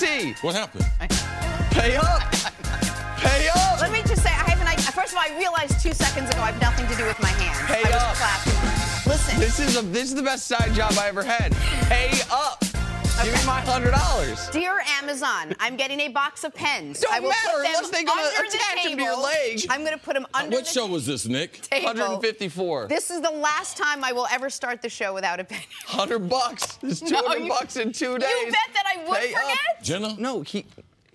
today. What happened? pay up. Pay up. Let me just say, I haven't. I, first of all, I realized two seconds ago I have nothing to do with my hands. Pay I was up. clapping. Listen, This is a, this is the best side job I ever had. Pay up. Give me my hundred dollars. dear Amazon, I'm getting a box of pens. Don't I will matter put them unless they gonna under the them to your table. leg. I'm going to put them uh, under What the show was this, Nick? table. 154. This is the last time I will ever start the show without a pen. Hundred bucks. It's two No, bucks in two days. You bet that I would Pay up. Jenna? No, he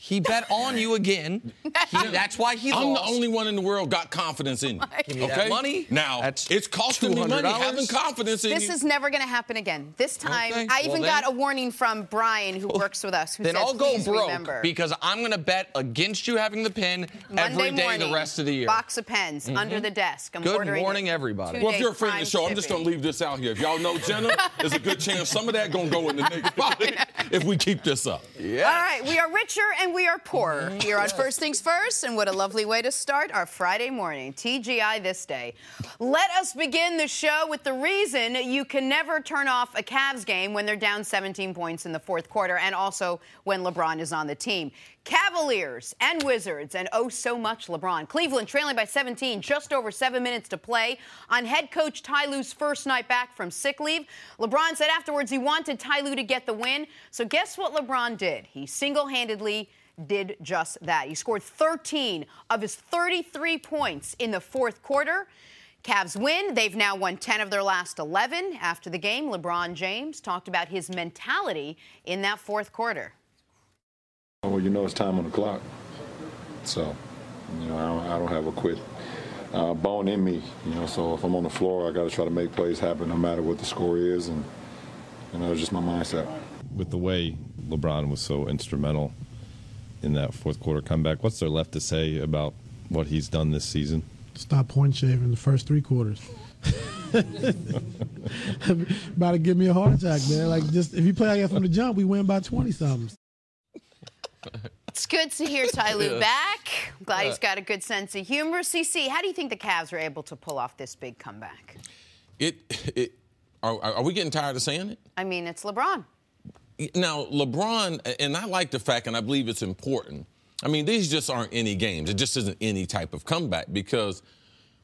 he bet on you again. He, that's why he I'm lost. the only one in the world got confidence in you. Oh Give me okay? that money. Now, That's it's costing me money $200. having confidence in This you. This is never going to happen again. This time, Okay, I even well got then- a warning from Brian, who oh, works with us, who then said, I'll go "Please broke remember." because I'm going to bet against you having the pin Monday every day morning, the rest of the year. Box of pens mm-hmm. under the desk. I'm Good morning, everybody. Well, if you're a friend of the prime show, I'm just gonna leave this out here. If y'all know Jenna, there's a good chance some of that gonna go in the next body if we keep this up. Yeah. All right, we are richer and we are poorer. Here on First Things First, and what a lovely way to start our Friday morning. TGI this day. Let us begin the show with the reason you can never turn off a Cavs game when they're down 17 points in the fourth quarter, and also when LeBron is on the team. Cavaliers and Wizards, and oh so much LeBron. Cleveland trailing by 17, just over seven minutes to play. On head coach Ty Lue's first night back from sick leave, LeBron said afterwards he wanted Ty Lue to get the win. So guess what LeBron did? He single-handedly did just that. He scored 13 of his 33 points in the fourth quarter. Cavs win. They've now won 10 of their last 11. After the game, LeBron James talked about his mentality in that fourth quarter. Well, you know it's time on the clock. So, you know, I don't, I don't have a quit uh, bone in me. You know, so if I'm on the floor, I got to try to make plays happen no matter what the score is, and you know, it's just my mindset. with the way LeBron was so instrumental in that fourth quarter comeback, what's there left to say about what he's done this season? Stop point shaving the first three quarters. About to give me a heart attack, man. Like just if you play like that from the jump, we win by twenty something. It's good to hear Ty Lue back. I'm glad he's got a good sense of humor. CC, how do you think the Cavs are able to pull off this big comeback? It, it, are, are we getting tired of saying it? I mean, it's LeBron. Now, LeBron, and I like the fact, and I believe it's important. I mean, these just aren't any games. It just isn't any type of comeback because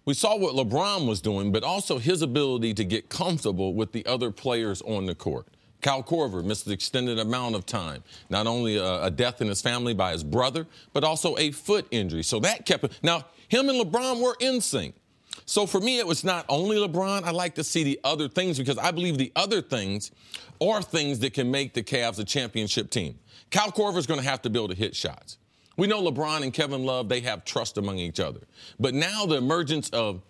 we saw what LeBron was doing, but also his ability to get comfortable with the other players on the court. Kyle Korver missed an extended amount of time. Not only a, a death in his family by his brother, but also a foot injury. So that kept it. Now, him and LeBron were in sync. So for me, it was not only LeBron. I like to see the other things because I believe the other things are things that can make the Cavs a championship team. Kyle Korver is going to have to be able to hit shots. We know LeBron and Kevin Love, they have trust among each other. But now the emergence of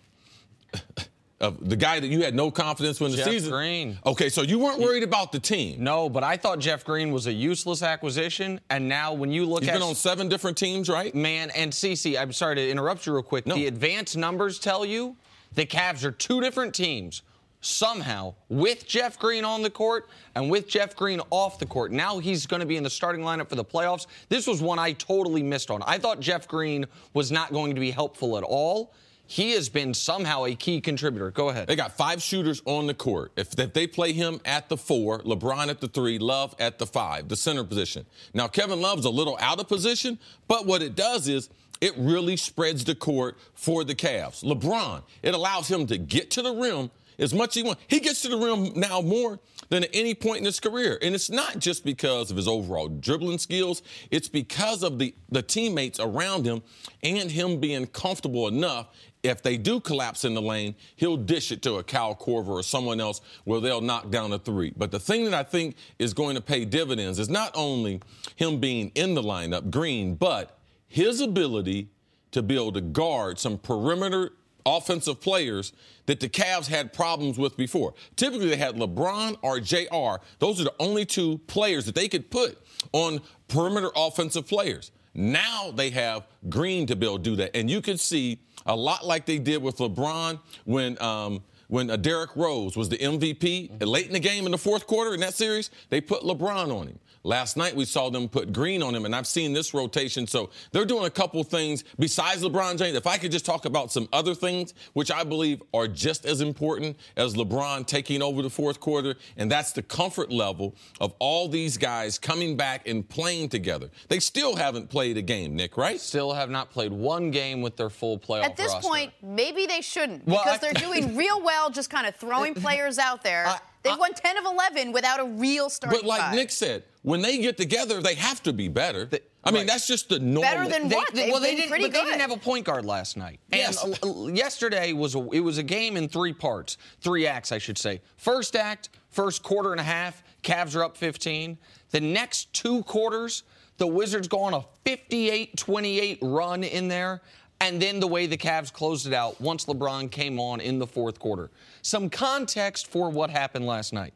of the guy that you had no confidence when the season. Jeff season. Green. Okay, so you weren't worried about the team. No, but I thought Jeff Green was a useless acquisition, and now when you look He's at been on seven different teams, right? man and CC, I'm sorry to interrupt you real quick. No. The advanced numbers tell you the Cavs are two different teams somehow with Jeff Green on the court and with Jeff Green off the court. Now he's going to be in the starting lineup for the playoffs. This was one I totally missed on. I thought Jeff Green was not going to be helpful at all. He has been somehow a key contributor. Go ahead. They got five shooters on the court. If, if they play him at the four, LeBron at the three, Love at the five, the center position. Now, Kevin Love's a little out of position, but what it does is it really spreads the court for the Cavs. LeBron, it allows him to get to the rim as much as he wants. He gets to the rim now more than at any point in his career. And it's not just because of his overall dribbling skills, it's because of the, the teammates around him and him being comfortable enough. If they do collapse in the lane, he'll dish it to a Kyle Korver or someone else where they'll knock down a three. But the thing that I think is going to pay dividends is not only him being in the lineup, Green, but his ability to be able to guard some perimeter offensive players that the Cavs had problems with before. Typically, they had LeBron or JR. Those are the only two players that they could put on perimeter offensive players. Now they have Green to be able to do that. And you can see a lot like they did with LeBron when. Um, when uh, Derrick Rose was the MVP late in the game in the fourth quarter in that series, they put LeBron on him. Last night we saw them put Green on him, and I've seen this rotation. So they're doing a couple things besides LeBron James. If I could just talk about some other things, which I believe are just as important as LeBron taking over the fourth quarter, and that's the comfort level of all these guys coming back and playing together. They still haven't played a game, Nick, right? Still have not played one game with their full playoff At this roster. point, maybe they shouldn't Well, because I- they're doing real well, just kind of throwing uh, players out there. I- They've I- won 10 of 11 without a real starting But like five. Nick said, when they get together, they have to be better. I mean, right. that's just the normal. Better than They- what? they- well, they didn't. pretty but they didn't have a point guard last night. Yes. And uh, yesterday was a, it was a game in three parts, three acts, I should say. First act, first quarter and a half, Cavs are up 15. The next two quarters, the Wizards go on a 58-28 run in there. And then the way the Cavs closed it out once LeBron came on in the fourth quarter. Some context for what happened last night.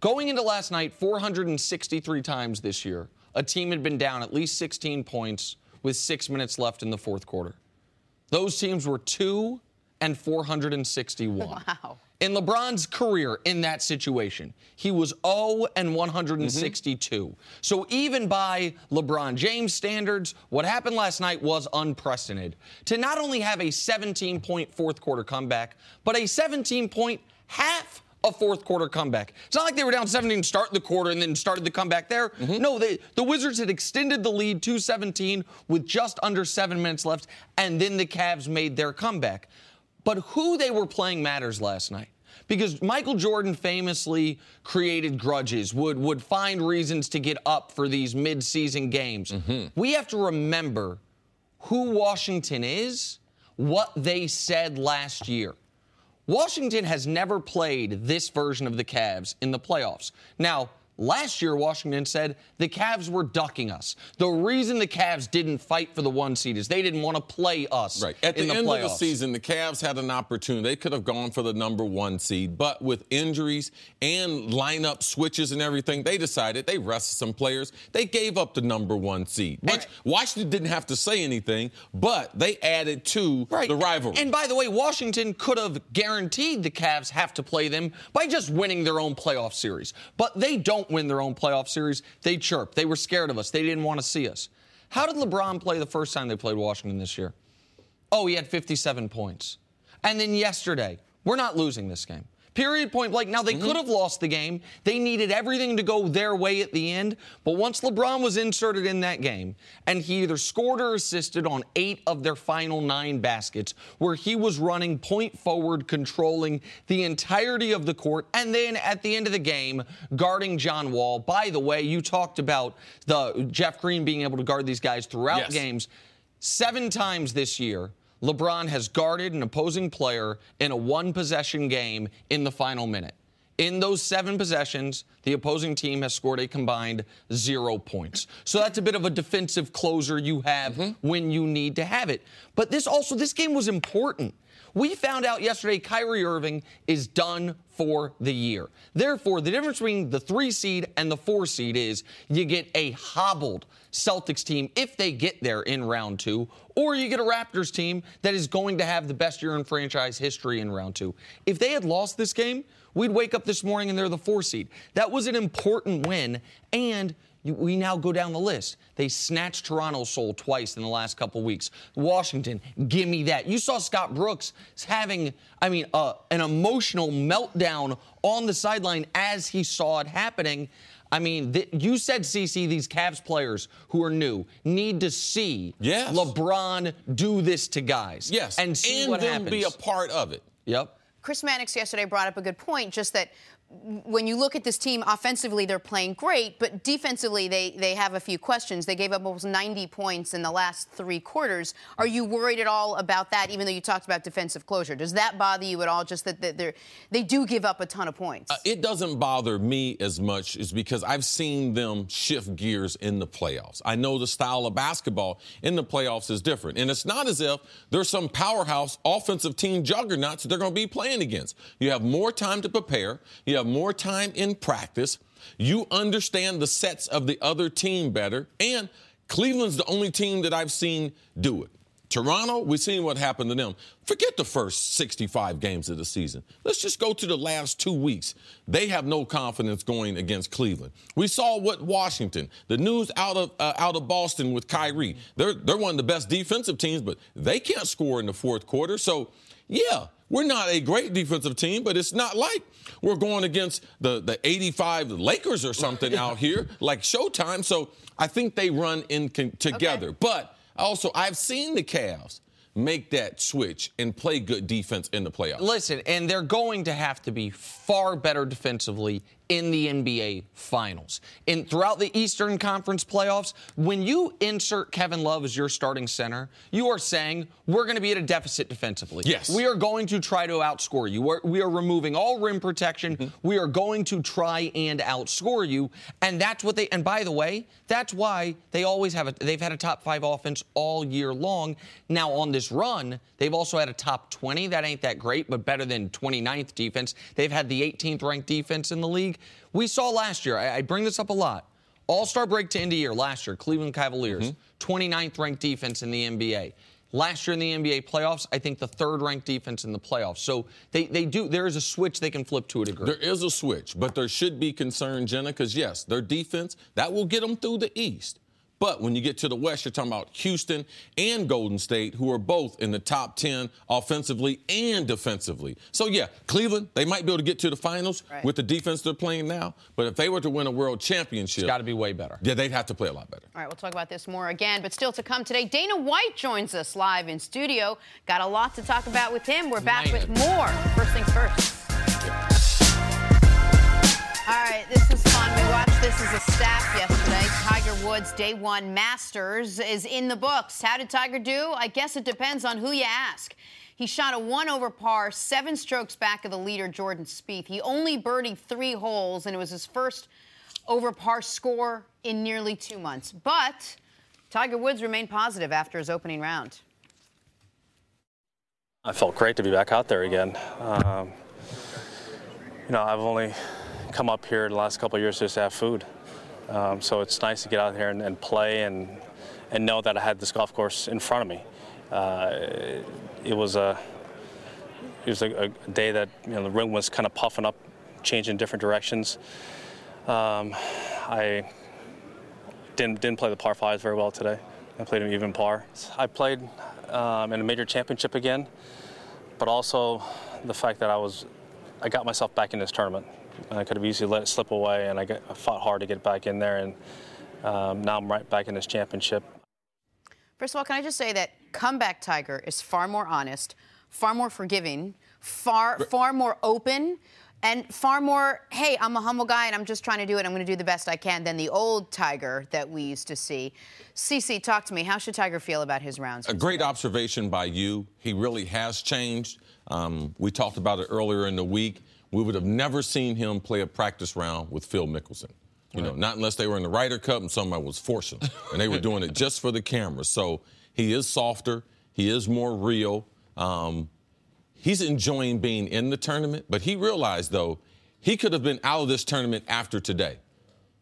Going into last night, 463 times this year, a team had been down at least 16 points with six minutes left in the fourth quarter. Those teams were two and 461. Wow. In LeBron's career in that situation, he was 0 and 162. So even by LeBron James standards, what happened last night was unprecedented. To not only have a 17 point fourth quarter comeback, but a 17 point half a fourth quarter comeback. It's not like they were down 17 to start the quarter and then started the comeback there. Mm-hmm. No, they, the Wizards had extended the lead to 17 with just under seven minutes left, and then the Cavs made their comeback. But who they were playing matters last night. Because Michael Jordan famously created grudges, would, would find reasons to get up for these mid-season games. Mm-hmm. We have to remember who Washington is, what they said last year. Washington has never played this version of the Cavs in the playoffs. Now, last year, Washington said the Cavs were ducking us. The reason the Cavs didn't fight for the one seed is they didn't want to play us. Right. At the, in the end playoffs. of the season, the Cavs had an opportunity. They could have gone for the number one seed, but with injuries and lineup switches and everything, they decided they rested some players. They gave up the number one seed. Which Washington didn't have to say anything, but they added to Right. the rivalry. And by the way, Washington could have guaranteed the Cavs have to play them by just winning their own playoff series. But they don't win their own playoff series. They chirp. They were scared of us. They didn't want to see us. How did LeBron play the first time they played Washington this year? Oh, he had 57 points. And then yesterday, we're not losing this game. Period point blank. Now, they mm-hmm. could have lost the game. They needed everything to go their way at the end. But once LeBron was inserted in that game, and he either scored or assisted on eight of their final nine baskets, where he was running point forward, controlling the entirety of the court, and then at the end of the game, guarding John Wall. By the way, you talked about the Jeff Green being able to guard these guys throughout Yes. games. Seven times this year, LeBron has guarded an opposing player in a one possession game in the final minute. In those seven possessions, the opposing team has scored a combined zero points. So that's a bit of a defensive closer you have mm-hmm. when you need to have it. But this also, this game was important. We found out yesterday Kyrie Irving is done for the year. Therefore, the difference between the three seed and the four seed is you get a hobbled Celtics team if they get there in round two, or you get a Raptors team that is going to have the best year in franchise history in round two. If they had lost this game, we'd wake up this morning and they're the four seed. That was an important win, and you- we now go down the list. They snatched Toronto's soul twice in the last couple weeks. Washington, give me that. You saw Scott Brooks having, I mean, uh, an emotional meltdown on the sideline as he saw it happening. I mean, th- you said, CC, these Cavs players who are new need to see Yes. LeBron do this to guys. yes. And see what them happens. be a part of it. yep. Chris Mannix yesterday brought up a good point, just that when you look at this team offensively, they're playing great, but defensively, they, they have a few questions. They gave up almost 90 points in the last three quarters. Are you worried at all about that, even though you talked about defensive closure? Does that bother you at all, just that they're, they do give up a ton of points? Uh, it doesn't bother me as much is because I've seen them shift gears in the playoffs. I know the style of basketball in the playoffs is different. And it's not as if there's some powerhouse offensive team juggernauts they're going to be playing against. You have more time to prepare, you have more time in practice, you understand the sets of the other team better, and Cleveland's the only team that I've seen do it. Toronto, we've seen what happened to them. Forget the first 65 games of the season. Let's just go to the last two weeks. They have no confidence going against Cleveland. We saw what Washington, the news out of uh, out of Boston with Kyrie. They're they're one of the best defensive teams, but they can't score in the fourth quarter. So, yeah, we're not a great defensive team, but it's not like we're going against the, the 85 Lakers or something out here, like Showtime. So I think they run in con- together. Okay. But also, I've seen the Cavs make that switch and play good defense in the playoffs. Listen, and they're going to have to be far better defensively in the NBA Finals. And throughout the Eastern Conference playoffs, when you insert Kevin Love as your starting center, you are saying we're going to be at a deficit defensively. Yes. We are going to try to outscore you. We're, we are removing all rim protection. Mm-hmm. We are going to try and outscore you. And that's what they, and by the way, that's why they always have a, they've had a top five offense all year long. Now, on this run, they've also had a top 20. That ain't that great, but better than 29th defense. They've had the 18th ranked defense in the league. We saw last year, I, I bring this up a lot. All star break to end of year last year, Cleveland Cavaliers, mm-hmm. 29th ranked defense in the NBA. Last year in the NBA playoffs, I think the third ranked defense in the playoffs. So they, they do, there is a switch they can flip to a degree. There is a switch, but there should be concern, Jenna, because yes, their defense that will get them through the East. But when you get to the West, you're talking about Houston and Golden State, who are both in the top 10 offensively and defensively. So, yeah, Cleveland, they might be able to get to the finals Right. with the defense they're playing now. But if they were to win a world championship, It's got to be way better. yeah, they'd have to play a lot better. All right, we'll talk about this more again, but still to come today. Dana White joins us live in studio. Got a lot to talk about with him. We're back with more. First things first. All right, this is fun. We watched this as a staff yesterday. Tiger Woods' Day One Masters is in the books. How did Tiger do? I guess it depends on who you ask. He shot a one over par, seven strokes back of the leader, Jordan Spieth. He only birdied three holes, and it was his first over par score in nearly two months. But Tiger Woods remained positive after his opening round. I felt great to be back out there again. Um, you know, I've only come up here the last couple years just to have food. Um, so it's nice to get out here and, and play and, and know that I had this golf course in front of me. Uh, it was a it was a, a day that you know the rim was kind of puffing up, changing different directions. Um, I didn't didn't play the par fives very well today. I played an even par. I played um, in a major championship again, but also the fact that I was I got myself back in this tournament. And I could have easily let it slip away, and I, got, I fought hard to get back in there, and um, now I'm right back in this championship. First of all, can I just say that comeback Tiger is far more honest, far more forgiving, far far more open, and far more. Hey, I'm a humble guy and I'm just trying to do it. I'm going to do the best I can than the old Tiger that we used to see. CC, talk to me. How should Tiger feel about his rounds? A great observation by you. He really has changed. Um, we talked about it earlier in the week. We would have never seen him play a practice round with Phil Mickelson. You know, not unless they were in the Ryder Cup and somebody was forcing them, and they were doing it just for the camera. So he is softer. He is more real. Um, he's enjoying being in the tournament, but he realized though he could have been out of this tournament after today.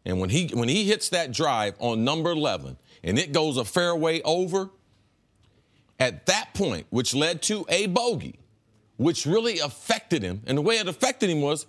And when he when he hits that drive on number 11 and it goes a fairway over, at that point, which led to a bogey, which really affected him, and the way it affected him was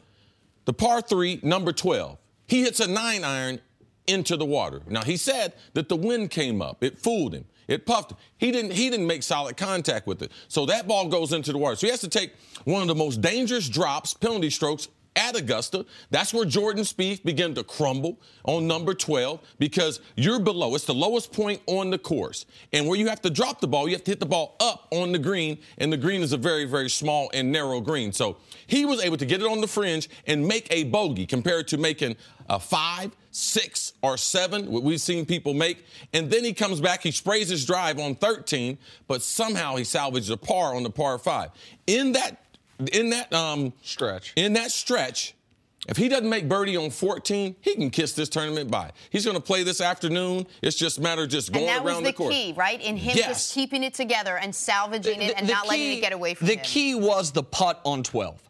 the par three, number 12. He hits a nine iron into the water. Now he said that the wind came up. It fooled him. It puffed. He didn't he didn't make solid contact with it. So that ball goes into the water. So he has to take one of the most dangerous drops, penalty strokes at Augusta. That's where Jordan Spieth began to crumble on number 12 because you're below. It's the lowest point on the course. And where you have to drop the ball, you have to hit the ball up on the green, and the green is a very, very small and narrow green. So he was able to get it on the fringe and make a bogey compared to making a five, six, or seven, what we've seen people make. And then he comes back, he sprays his drive on 13, but somehow he salvages a par on the par five. In that in that um, Stretch. in that stretch, if he doesn't make birdie on 14, he can kiss this tournament by. He's going to play this afternoon. It's just a matter of just going around the court. and that was the, the key, right? In him Yes. just keeping it together and salvaging it and The not letting it get away from the him. The key was the putt on 12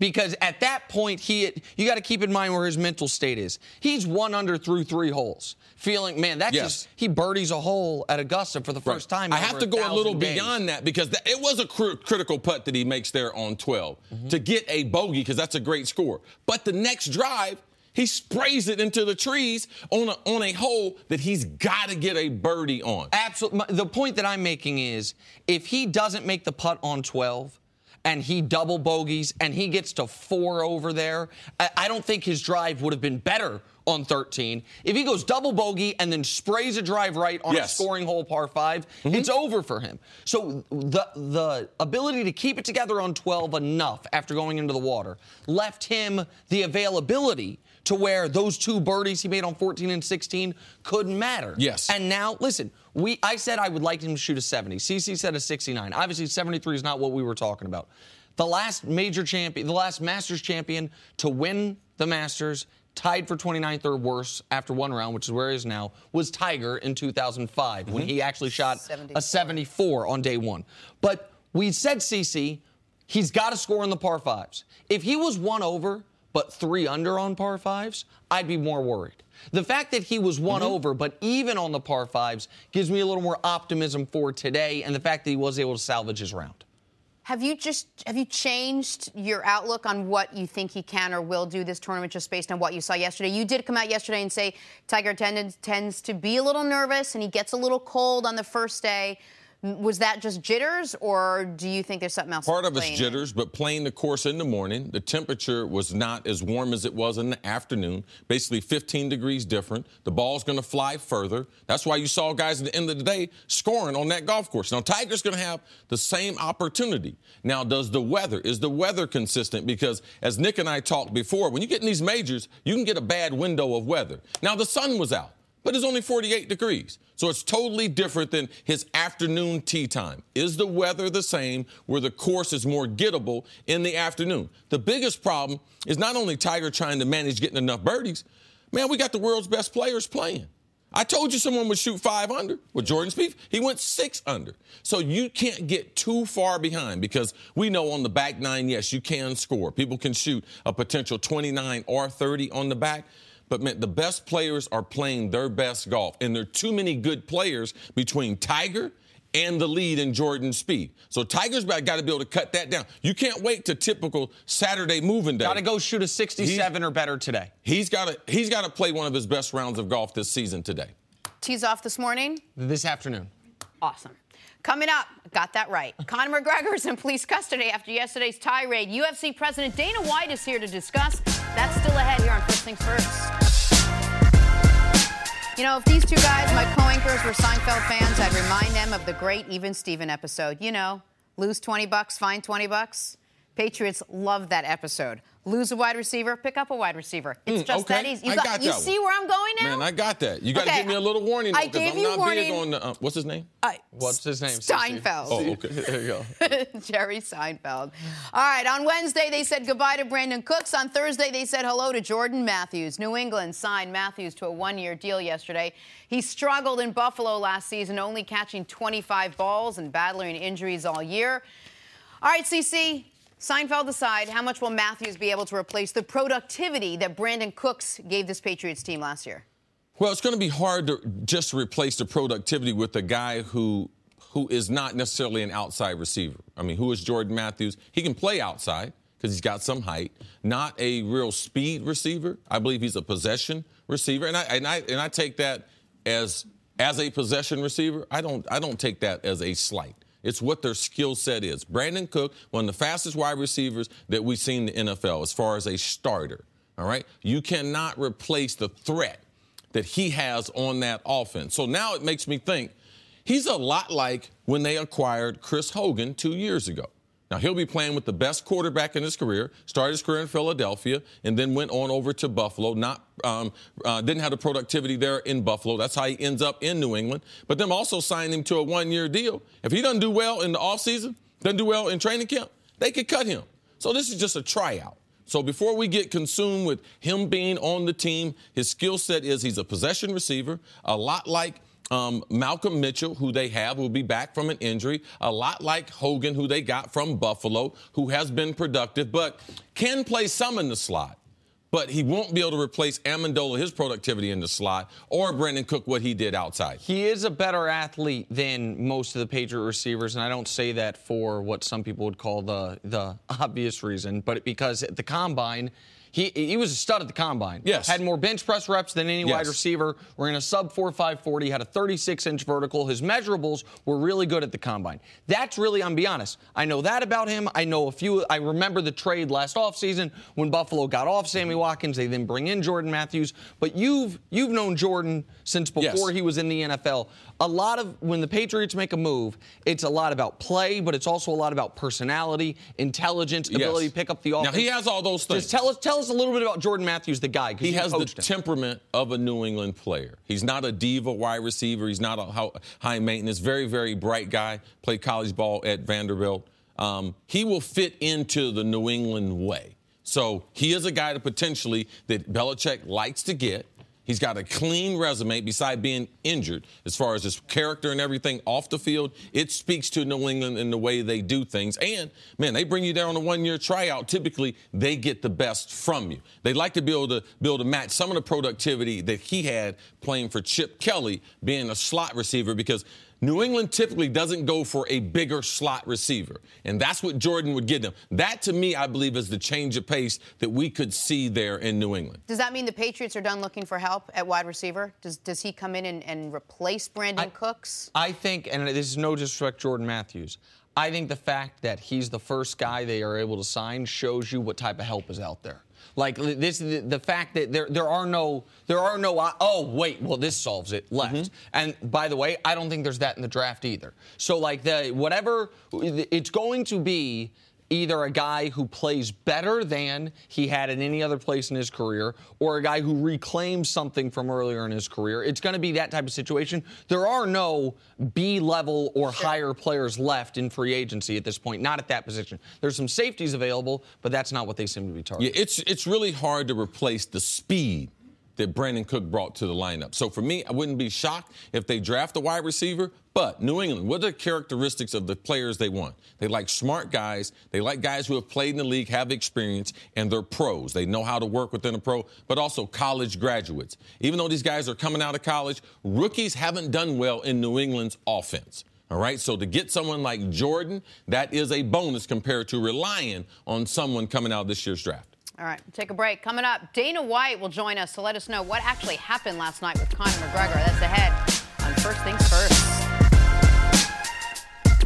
because at that point he you got to keep in mind where his mental state is. He's one under through three holes, feeling man that's Yes. just he birdies a hole at Augusta for the first time. I have to go a little days. beyond that because that, it was a cr- critical putt that he makes there on 12 Mm-hmm. to get a bogey because that's a great score. But the next drive, he sprays it into the trees on a, on a hole that he's got to get a birdie on. Absolutely. The point that I'm making is if he doesn't make the putt on 12 and he double bogeys and he gets to four over there, I, I don't think his drive would have been better on 13. If he goes double bogey and then sprays a drive right on Yes. a scoring hole par 5, mm-hmm. it's over for him. So the the ability to keep it together on 12 enough after going into the water left him the availability to where those two birdies he made on 14 and 16 couldn't matter. Yes. And now, listen, we I said I would like him to shoot a 70. CC said a 69. Obviously, 73 is not what we were talking about. The last major champion, the last Masters champion to win the Masters, tied for 29th or worse after one round, which is where he is now, was Tiger in 2005 when he actually shot a 74 on day one. But we said CC, he's got to score in the par fives. If he was one over but three under on par fives, I'd be more worried. The fact that he was one mm-hmm. over, but even on the par fives, gives me a little more optimism for today, and the fact that he was able to salvage his round. Have you just have you changed your outlook on what you think he can or will do this tournament just based on what you saw yesterday? You did come out yesterday and say Tiger tends, tends to be a little nervous and he gets a little cold on the first day. Was that just jitters, or do you think there's something else? Part of it's playing in? jitters, but playing the course in the morning, the temperature was not as warm as it was in the afternoon. Basically, 15 degrees different. The ball's going to fly further. That's why you saw guys at the end of the day scoring on that golf course. Now, Tiger's going to have the same opportunity. Now, does the weather, is the weather consistent? Because as Nick and I talked before, when you get in these majors, you can get a bad window of weather. Now, the sun was out but it's only 48 degrees. So it's totally different than his afternoon tee time. Is the weather the same where the course is more gettable in the afternoon? The biggest problem is not only Tiger trying to manage getting enough birdies, man, we got the world's best players playing. I told you someone would shoot five under with Jordan Spieth. He went six under. So you can't get too far behind because we know on the back nine, yes, you can score. People can shoot a potential 29 or 30 on the back. But man, the best players are playing their best golf, and there are too many good players between Tiger and the lead in Jordan Spieth. So Tiger's got to be able to cut that down. You can't wait to typical Saturday moving day. Got to go shoot a 67 or better today. He's got to he's got to play one of his best rounds of golf this season today. Tees off this morning. This afternoon. Awesome. Coming up, got that right. Conor McGregor is in police custody after yesterday's tirade. UFC President Dana White is here to discuss. That's still ahead here on First Things First. You know, if these two guys, my co-anchors, were Seinfeld fans, I'd remind them of the great Even Steven episode. You know, lose 20 bucks, find 20 bucks. Patriots love that episode. Lose a wide receiver, pick up a wide receiver. It's Mm, just that easy. You, I got, got you see where I'm going now? Man, I got that. You got to Okay, give me a little warning I though, because gave I'm you not big warning. on the. Uh, what's his name? I- What's his name? CC? Seinfeld. Oh, okay. There you go. Jerry Seinfeld. All right, on Wednesday, they said goodbye to Brandin Cooks. On Thursday, they said hello to Jordan Matthews. New England signed Matthews to a one year deal yesterday. He struggled in Buffalo last season, only catching 25 balls and battling injuries all year. All right, CC. Seinfeld aside, how much will Matthews be able to replace the productivity that Brandin Cooks gave this Patriots team last year? Well, it's going to be hard to just replace the productivity with a guy who who is not necessarily an outside receiver. I mean, who is Jordan Matthews? He can play outside because he's got some height. Not a real speed receiver. I believe he's a possession receiver, and I and I and I take that as as a possession receiver. I don't I don't take that as a slight. It's what their skill set is. Brandin Cook, one of the fastest wide receivers that we've seen in the NFL as far as a starter. All right? You cannot replace the threat that he has on that offense. So now it makes me think he's a lot like when they acquired Chris Hogan two years ago. Now he'll be playing with the best quarterback in his career. Started his career in Philadelphia and then went on over to Buffalo. Not um, uh, didn't have the productivity there in Buffalo. That's how he ends up in New England. But them also signed him to a one-year deal. If he doesn't do well in the offseason, doesn't do well in training camp, they could cut him. So this is just a tryout. So before we get consumed with him being on the team, his skill set is he's a possession receiver, a lot like Um, Malcolm Mitchell, who they have, will be back from an injury, a lot like Hogan, who they got from Buffalo, who has been productive, but can play some in the slot but he won't be able to replace Amendola, his productivity in the slot, or Brandin Cook, what he did outside. He is a better athlete than most of the Patriot receivers, and I don't say that for what some people would call the the obvious reason, but because at the combine. He, he was a stud at the combine. Yes. Had more bench press reps than any Yes. wide receiver. We're in a sub 4.540. Had a 36 inch vertical. His measurables were really good at the combine. That's really, I'm be honest. I know that about him. I know a few. I remember the trade last offseason when Buffalo got off Sammy Watkins. They then bring in Jordan Matthews. But you've you've known Jordan since Yes. before he was in the NFL. A lot of when the Patriots make a move, it's a lot about play, but it's also a lot about personality, intelligence, Yes. ability to pick up the Now, offense. he has all those things. Just tell us tell us a little bit about Jordan Matthews, the guy. He has the him. temperament of a New England player. He's not a diva wide receiver. He's not a high maintenance, very, very bright guy. Played college ball at Vanderbilt. Um, he will fit into the New England way. So he is a guy that potentially that Belichick likes to get. He's got a clean resume beside being injured as far as his character and everything off the field. It speaks to New England in the way they do things. And, man, they bring you there on a one year tryout. Typically, they get the best from you. They like to be able to, able to match some of the productivity that he had playing for Chip Kelly being a slot receiver because New England typically doesn't go for a bigger slot receiver. And that's what Jordan would give them. That, to me, I believe, is the change of pace that we could see there in New England. Does that mean the Patriots are done looking for help at wide receiver? Does does he come in and, and replace Brandin Cooks? I think, and this is no disrespect, Jordan Matthews. I think the fact that he's the first guy they are able to sign shows you what type of help is out there. Like this, the, the fact that there there are no there are no oh wait well this solves it left. Mm-hmm. And by the way, I don't think there's that in the draft either. So like the whatever it's going to be either a guy who plays better than he had in any other place in his career or a guy who reclaims something from earlier in his career. It's going to be that type of situation. There are no B level or higher players left in free agency at this point, not at that position. There's some safeties available, but that's not what they seem to be targeting. Yeah, it's it's really hard to replace the speed that Brandin Cook brought to the lineup. So for me, I wouldn't be shocked if they draft a wide receiver. But New England, what are the characteristics of the players they want? They like smart guys. They like guys who have played in the league, have experience, and they're pros. They know how to work within a pro, but also college graduates. Even though these guys are coming out of college, rookies haven't done well in New England's offense. All right, so to get someone like Jordan, that is a bonus compared to relying on someone coming out of this year's draft. All right, take a break. Coming up, Dana White will join us to let us know what actually happened last night with Conor McGregor. That's ahead on First Things First.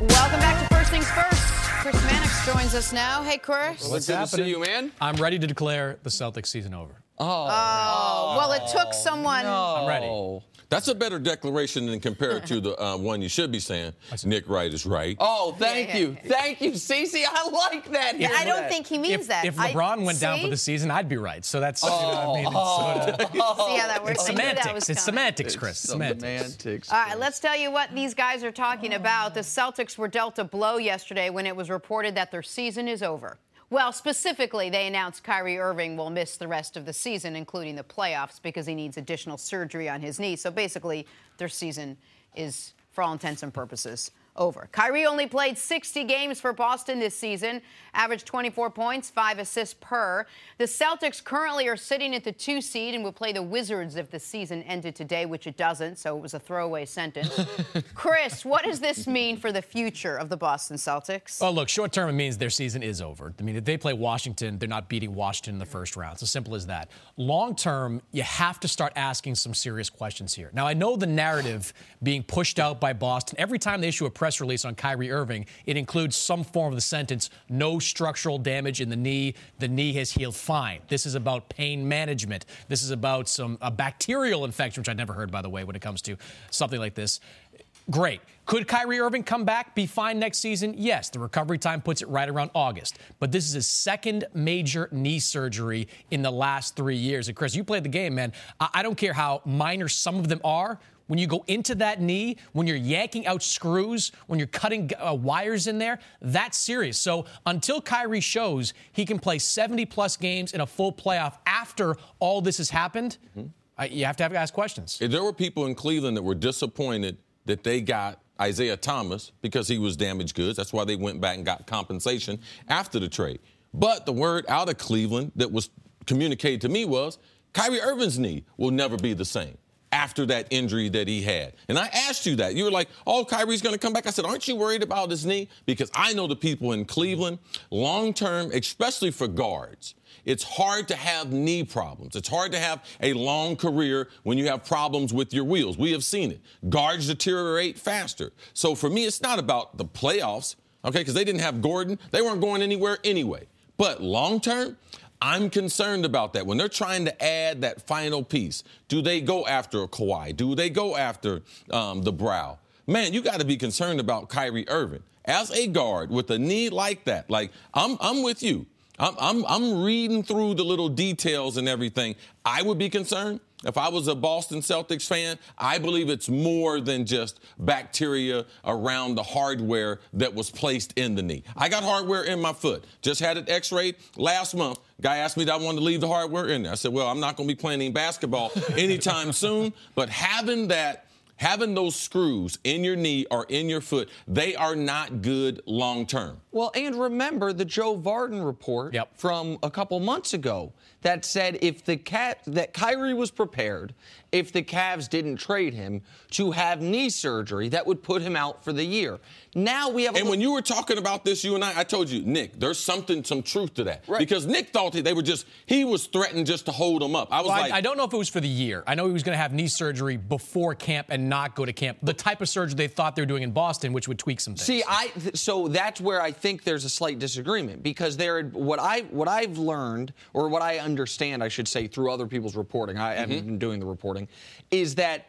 Welcome back to First Things First. Chris Mannix joins us now. Hey, Chris. Well, it's good to see you, man. I'm ready to declare the Celtics season over. Oh, well, it took someone. I'm ready. Oh. That's a better declaration than compared to the uh, one you should be saying. Nick Wright is right. Oh, thank Yeah, yeah. you. Thank you, Cece. I like that. Yeah, I don't that. think he means If, that. if I- LeBron went down see? for the season, I'd be right. So that's you know what I mean. It's, sort of- See how that works? it's I knew that semantics. was It's coming. semantics, Chris. Semantics. Semantics. All right, let's tell you what these guys are talking about. The Celtics were dealt a blow yesterday when it was reported that their season is over. Well, specifically, they announced Kyrie Irving will miss the rest of the season, including the playoffs, because he needs additional surgery on his knee. So basically, their season is, for all intents and purposes, over. Kyrie only played 60 games for Boston this season, averaged 24 points, five assists per. The Celtics currently are sitting at the two seed and would play the Wizards if the season ended today, which it doesn't, so it was a throwaway sentence. Chris, what does this mean for the future of the Boston Celtics? Well, look, short term, it means their season is over. I mean, if they play Washington, they're not beating Washington in the first round. It's as simple as that. Long term, you have to start asking some serious questions here. Now, I know the narrative being pushed out by Boston, every time they issue a press release on Kyrie Irving, it includes some form of the sentence no structural damage in the knee. The knee has healed fine. This is about pain management. This is about some a bacterial infection, which I never heard, by the way, when it comes to something like this. Great. Could Kyrie Irving come back, be fine next season? Yes. The recovery time puts it right around August. But this is his second major knee surgery in the last three years. And Chris, you played the game, man. I don't care how minor some of them are. When you go into that knee, when you're yanking out screws, when you're cutting uh, wires in there, that's serious. So until Kyrie shows he can play 70 plus games in a full playoff after all this has happened, I, you have to have to ask questions. If there were people in Cleveland that were disappointed that they got Isaiah Thomas because he was damaged goods. That's why they went back and got compensation after the trade. But the word out of Cleveland that was communicated to me was Kyrie Irving's knee will never be the same after that injury that he had. And I asked you that. You were like, oh, Kyrie's going to come back. I said, aren't you worried about his knee? Because I know the people in Cleveland, long term, especially for guards, it's hard to have knee problems. It's hard to have a long career when you have problems with your wheels. We have seen it. Guards deteriorate faster. So for me, it's not about the playoffs, okay, because they didn't have Gordon. They weren't going anywhere anyway. But long term, I'm concerned about that. When they're trying to add that final piece, do they go after a Kawhi? Do they go after um, the brow? Man, you got to be concerned about Kyrie Irving. As a guard with a knee like that, like I'm, I'm with you. I'm, I'm, I'm reading through the little details and everything. I would be concerned if I was a Boston Celtics fan. I believe it's more than just bacteria around the hardware that was placed in the knee. I got hardware in my foot. Just had it x-rayed last month. Guy asked me that I wanted to leave the hardware in there. I said, well, I'm not going to be playing basketball anytime soon, but having that having those screws in your knee or in your foot, they are not good long term. Well, and remember the Joe Vardon report Yep. from a couple months ago that said if the cat that Kyrie was prepared if the Cavs didn't trade him to have knee surgery that would put him out for the year. Now we have a And when you were talking about this, you and I, I told you, Nick, there's something, some truth to that. Right. Because Nick thought they were just, he was threatened just to hold him up. I was Well, like, I, I don't know if it was for the year. I know he was going to have knee surgery before camp and not go to camp. The type of surgery they thought they were doing in Boston, which would tweak some things. See, I th- so that's where I think there's a slight disagreement because there what I what I've learned or what I understand, I should say, through other people's reporting. I haven't mm-hmm. been doing the reporting, is that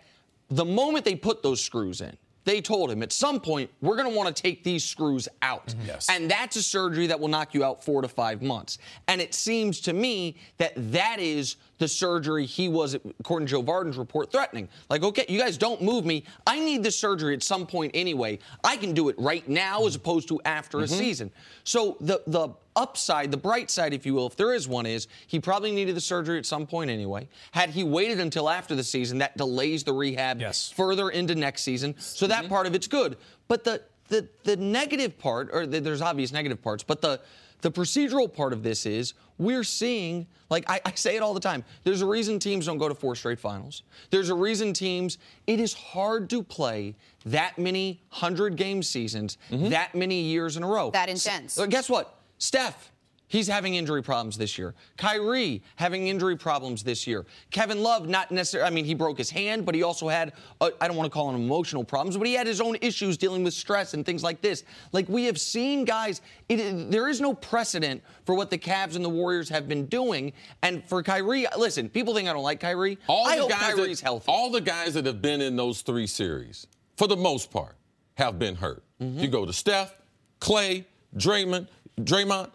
the moment they put those screws in. They told him at some point, we're going to want to take these screws out. Mm-hmm. Yes. And that's a surgery that will knock you out four to five months. And it seems to me that that is the surgery he was, according to Joe Vardon's report, threatening. Like, okay, you guys don't move me. I need the surgery at some point anyway. I can do it right now as opposed to after a mm-hmm. season. So the the upside, the bright side, if you will, if there is one, is he probably needed the surgery at some point anyway. Had he waited until after the season, that delays the rehab Yes. further into next season. So that mm-hmm. part of it's good. But the the the negative part, or the, there's obvious negative parts, but the the procedural part of this is we're seeing, like I, I say it all the time, there's a reason teams don't go to four straight finals. There's a reason teams, it is hard to play that many 100 game seasons, mm-hmm. that many years in a row. That intense. S- guess what? Steph, he's having injury problems this year. Kyrie having injury problems this year. Kevin Love, not necessarily, I mean, he broke his hand, but he also had, I don't want to call them emotional problems, but he had his own issues dealing with stress and things like this. Like, we have seen guys, it, there is no precedent for what the Cavs and the Warriors have been doing. And for Kyrie, listen, people think I don't like Kyrie. all I the hope guys Kyrie's that, healthy. All the guys that have been in those three series, for the most part, have been hurt. Mm-hmm. You go to Steph, Clay, Draymond, Draymond,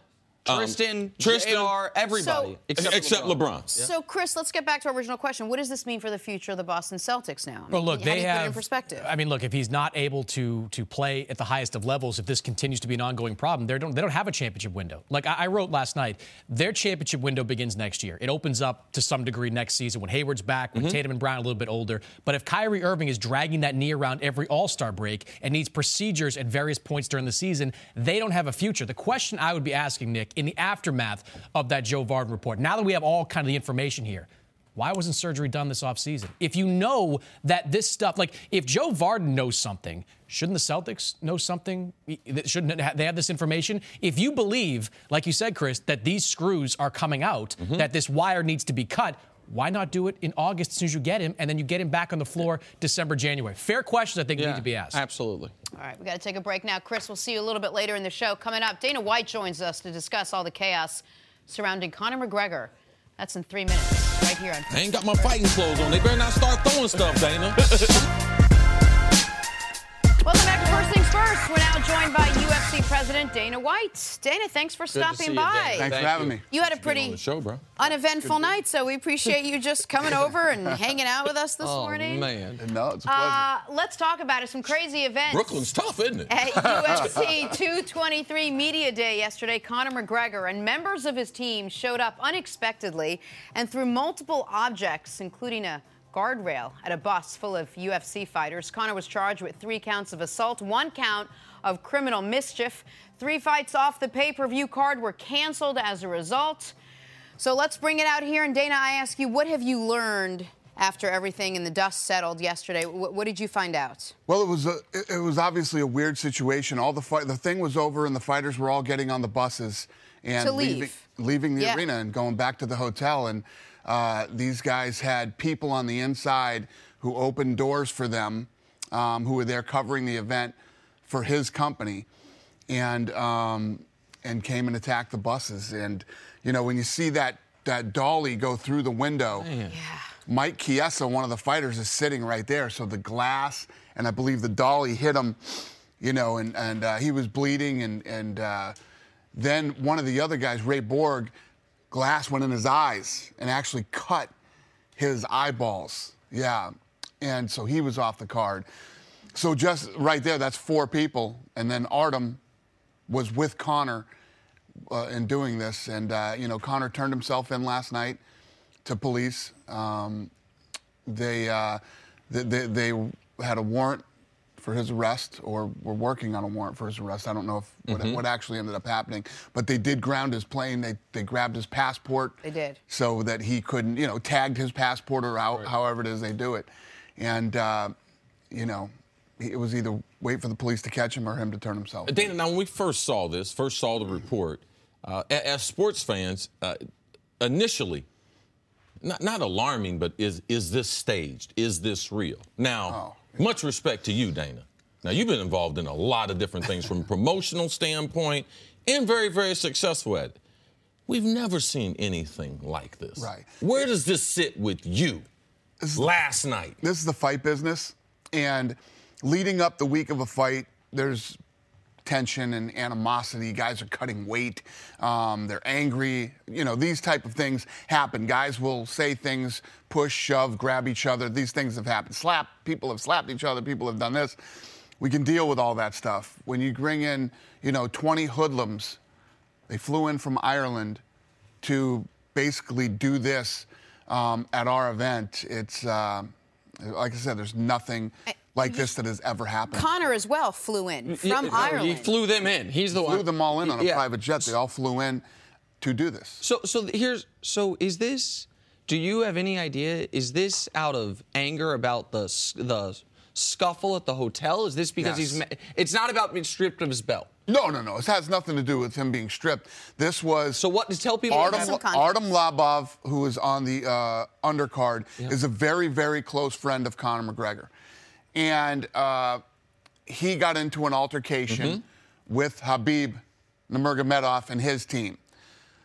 um, Tristan, Tristan, JR, everybody. So- except, LeBron. So, Chris, let's get back to our original question. What does this mean for the future of the Boston Celtics now? I mean, Well, look, how they do you have. put it in perspective. I mean, look, if he's not able to to play at the highest of levels, if this continues to be an ongoing problem, they don't they don't have a championship window. Like I, I wrote last night, their championship window begins next year. It opens up to some degree next season when Hayward's back, when Tatum and Brown are a little bit older. But if Kyrie Irving is dragging that knee around every All Star break and needs procedures at various points during the season, they don't have a future. The question I would be asking Nick in the aftermath of that Joe Vardon report, now that we have all kind of the information here. Why wasn't surgery done this offseason? If you know that this stuff, like if Joe Vardon knows something, shouldn't the Celtics know something? Shouldn't they have this information? If you believe, like you said, Chris, that these screws are coming out, mm-hmm. that this wire needs to be cut, why not do it in August as soon as you get him, and then you get him back on the floor December, January? Fair questions I think need to be asked. Absolutely. All right, we got to take a break now. Chris, we'll see you a little bit later in the show. Coming up, Dana White joins us to discuss all the chaos surrounding Conor McGregor. That's in three minutes, right here on. I ain't got my fighting clothes on. They better not start throwing stuff, Dana. Welcome back to First Things First. We're now joined by UFC President Dana. Dana White. Dana, thanks for Good to stopping see you, by. Thanks Thank for having you. me. You had a pretty show, bro. uneventful night, so we appreciate you just coming over and hanging out with us this Oh morning. man. No, it's a pleasure. Uh, let's talk about it. Some crazy events. Brooklyn's tough, isn't it? At UFC 223 Media Day yesterday, Conor McGregor and members of his team showed up unexpectedly and threw multiple objects, including a guardrail, at a bus full of UFC fighters. Conor was charged with three counts of assault, one count of criminal mischief. Three fights off the pay per view card were canceled as a result. So let's bring it out here. And Dana, I ask you, what have you learned after everything and the dust settled yesterday? What, what did you find out? Well, it was a, it- was obviously a weird situation. All the fight, the thing was over, and the fighters were all getting on the buses and leaving, leaving the Yeah. arena and going back to the hotel. And uh, these guys had people on the inside who opened doors for them, um, who were there covering the event for his company, and um, and came and attacked the buses. And you know, when you see that that dolly go through the window. Mike Chiesa, one of the fighters, is sitting right there. So the glass and I believe the dolly hit him, you know, and, and uh, he was bleeding. And, and uh, then one of the other guys, Ray Borg, glass went in his eyes and actually cut his eyeballs. Yeah. And so he was off the card. So just right there, that's four people. And then Artem was with Conor uh, in doing this. And, uh, you know, Conor turned himself in last night to police. Um, they, uh, they, they, they had a warrant for his arrest, or were working on a warrant for his arrest. I don't know if what, what actually ended up happening, but they did ground his plane. They, they grabbed his passport. They did. So that he couldn't, you know, tagged his passport or how, however it is they do it. And, uh, you know, it was either wait for the police to catch him or him to turn himself. Dana, now when we first saw this, first saw the report, uh, as sports fans, uh, initially, not, not alarming, but is is this staged? Is this real? Now, much respect to you, Dana. Now you've been involved in a lot of different things from a promotional standpoint, and very, very successful at it. We've never seen anything like this. Right. Where does this sit with you? Last night. this is the fight business, and leading up the week of a fight, there's tension and animosity. Guys are cutting weight. Um, they're angry. You know, these type of things happen. Guys will say things, push, shove, grab each other. These things have happened. Slap. People have slapped each other. People have done this. We can deal with all that stuff. When you bring in, you know, 20 hoodlums, they flew in from Ireland to basically do this um, at our event. It's uh, like I said, there's nothing like this that has ever happened. Conor as well flew in from He Ireland. flew them in. He's the one. flew them all in on a Yeah. private jet. They all flew in to do this. So, so here's so is this? Do you have any idea? Is this out of anger about the the scuffle at the hotel? Is this because he's? Yes. ma- It's not about being stripped of his belt. No, no, no. It has nothing to do with him being stripped. This was So what? Tell people. Artem, happened. Some context. Artem Lobov, who is on the uh, undercard, is a very, very close friend of Conor McGregor. And uh, he got into an altercation Mm-hmm. with Habib Nurmagomedov and his team.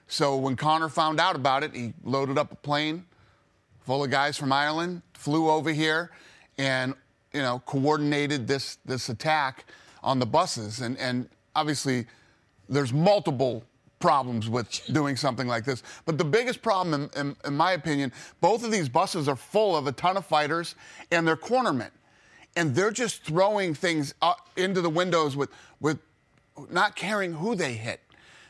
So when Conor found out about it, he loaded up a plane full of guys from Ireland, flew over here, and you know coordinated this this attack on the buses. And and obviously, there's multiple problems with doing something like this. But the biggest problem, in, in, in my opinion, both of these buses are full of a ton of fighters and they're cornermen, and they're just throwing things into the windows with with not caring who they hit.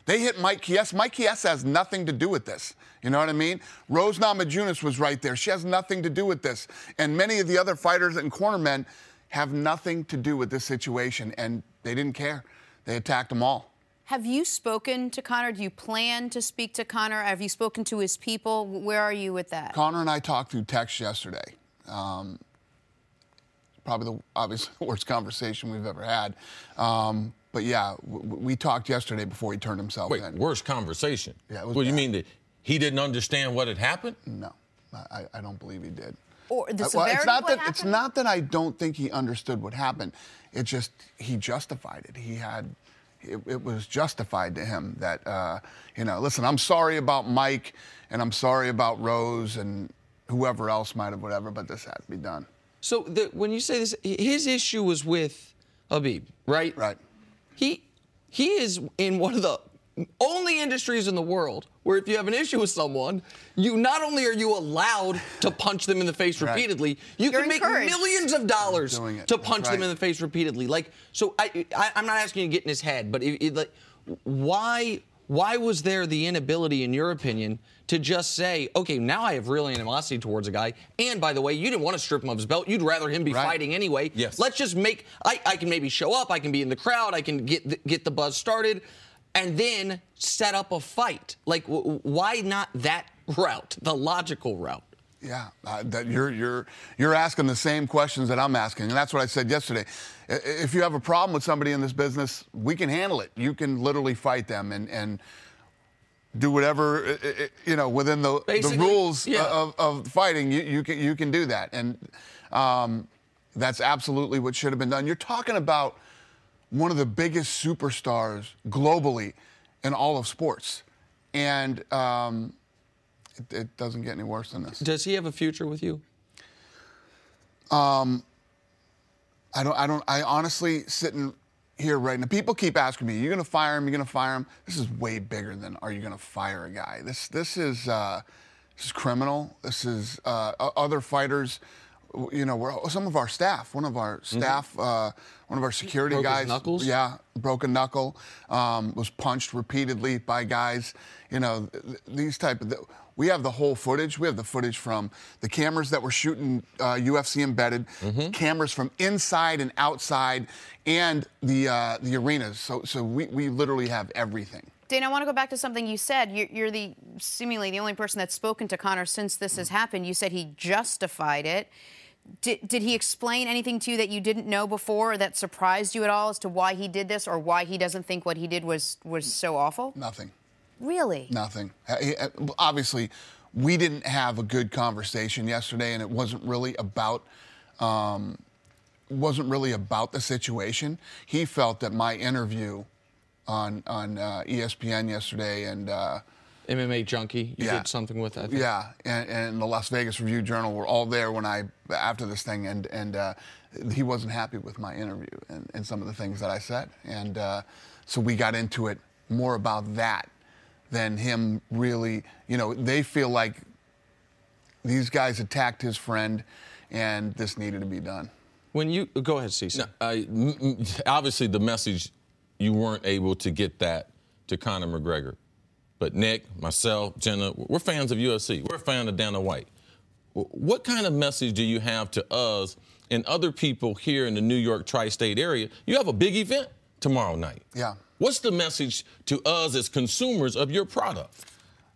They hit Mike Chiesa. Mike Chiesa has nothing to do with this. You know what I mean? Rose Namajunas was right there. She has nothing to do with this. And many of the other fighters and cornermen have nothing to do with this situation. And they didn't care. They attacked them all. Have you spoken to Conor? Do you plan to speak to Conor? Have you spoken to his people? Where are you with that? Conor and I talked through text yesterday. Um, probably the obviously the worst conversation we've ever had. Um, but yeah, w- w- we talked yesterday before he turned himself Wait, in. worst conversation. Yeah, it was What do you mean that he didn't understand what had happened? No, I, I don't believe he did. Or the Uh, severity it's not of that what it's not that I don't think he understood what happened. It just he justified it. He had it, it was justified to him that uh, you know. Listen, I'm sorry about Mike, and I'm sorry about Rose and whoever else might have whatever, but this had to be done. So the, when you say this, his issue was with Habib, right? Right. He he is in one of the only industries in the world where if you have an issue with someone, you not only are you allowed to punch them in the face Right. repeatedly, you You're can make millions of dollars to That's punch them in the face repeatedly. Like, so I, I I'm not asking you to get in his head, but it, it, like, why why was there the inability, in your opinion, to just say, okay, now I have real animosity towards a guy, and by the way, you didn't want to strip him of his belt, you'd rather him be Right. fighting anyway. Yes. Let's just make. I, I can maybe show up. I can be in the crowd. I can get the, get the buzz started, and then set up a fight. Like, w- why not that route, the logical route? Yeah, uh, that you're you're you're asking the same questions that I'm asking, and that's what I said yesterday. If you have a problem with somebody in this business, we can handle it. You can literally fight them and and do whatever you know within the, the rules yeah. of, of fighting. You, you can you can do that, and um, that's absolutely what should have been done. You're talking about one of the biggest superstars globally in all of sports, and um, it, it doesn't get any worse than this. Does he have a future with you? I don't. I don't. I honestly sitting here right now. People keep asking me, "You're going to fire him? You're going to fire him?" This is way bigger than "Are you going to fire a guy?" This. This is. Uh, this is criminal. This is uh, other fighters. W- You know, we're, some of our staff. One of our staff. Uh, one of our security Mm-hmm. Broke his guys. knuckles? Yeah, broken knuckle. Um, was punched repeatedly by guys. You know, th- th- these type of. we have the whole footage. We have the footage from the cameras that were shooting uh, UFC embedded, cameras from inside and outside, and the uh, the arenas. So so we, we literally have everything. Dana, I want to go back to something you said. You're, you're the seemingly the only person that's spoken to Conor since this has happened. You said he justified it. Did, did he explain anything to you that you didn't know before or that surprised you at all as to why he did this or why he doesn't think what he did was was so awful? Nothing. Really? Nothing. Uh, uh, Obviously, we didn't have a good conversation yesterday, and it wasn't really about. Um, wasn't really about the situation. He felt that my interview on on uh, ESPN yesterday and uh, MMA junkie, you Yeah. did something with that. Yeah, and, and the Las Vegas Review Journal were all there when I after this thing, and and uh, he wasn't happy with my interview and, and some of the things that I said, and uh, so we got into it more about that than him really. You know, they feel like these guys attacked his friend, and this needed to be done. When you go ahead, Cece. No, I- m- m- obviously, the message you weren't able to get that to Conor McGregor, but Nick, myself, Jenna, we're fans of UFC. We're a fan of Dana White. What kind of message do you have to us and other people here in the New York tri-state area? You have a big event tomorrow night. Yeah. What's the message to us as consumers of your product?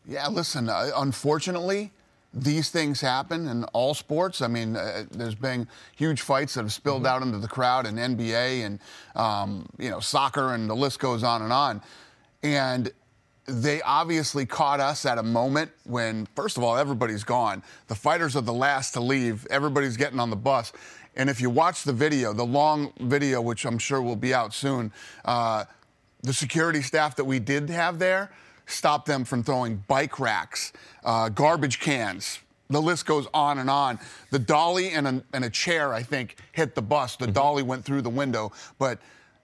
Yeah, listen, uh, unfortunately, these things happen in all sports. I mean, uh, there's been huge fights that have spilled out into the crowd in NBA and, um, you know, soccer, and the list goes on and on. And they obviously caught us at a moment when, first of all, everybody's gone. The fighters are the last to leave. Everybody's getting on the bus. And if you watch the video, the long video, which I'm sure will be out soon, uh, the security staff that we did have there stopped them from throwing bike racks, uh, garbage cans. The list goes on and on. The dolly and a, and a chair, I think, hit the bus. The dolly went through the window, but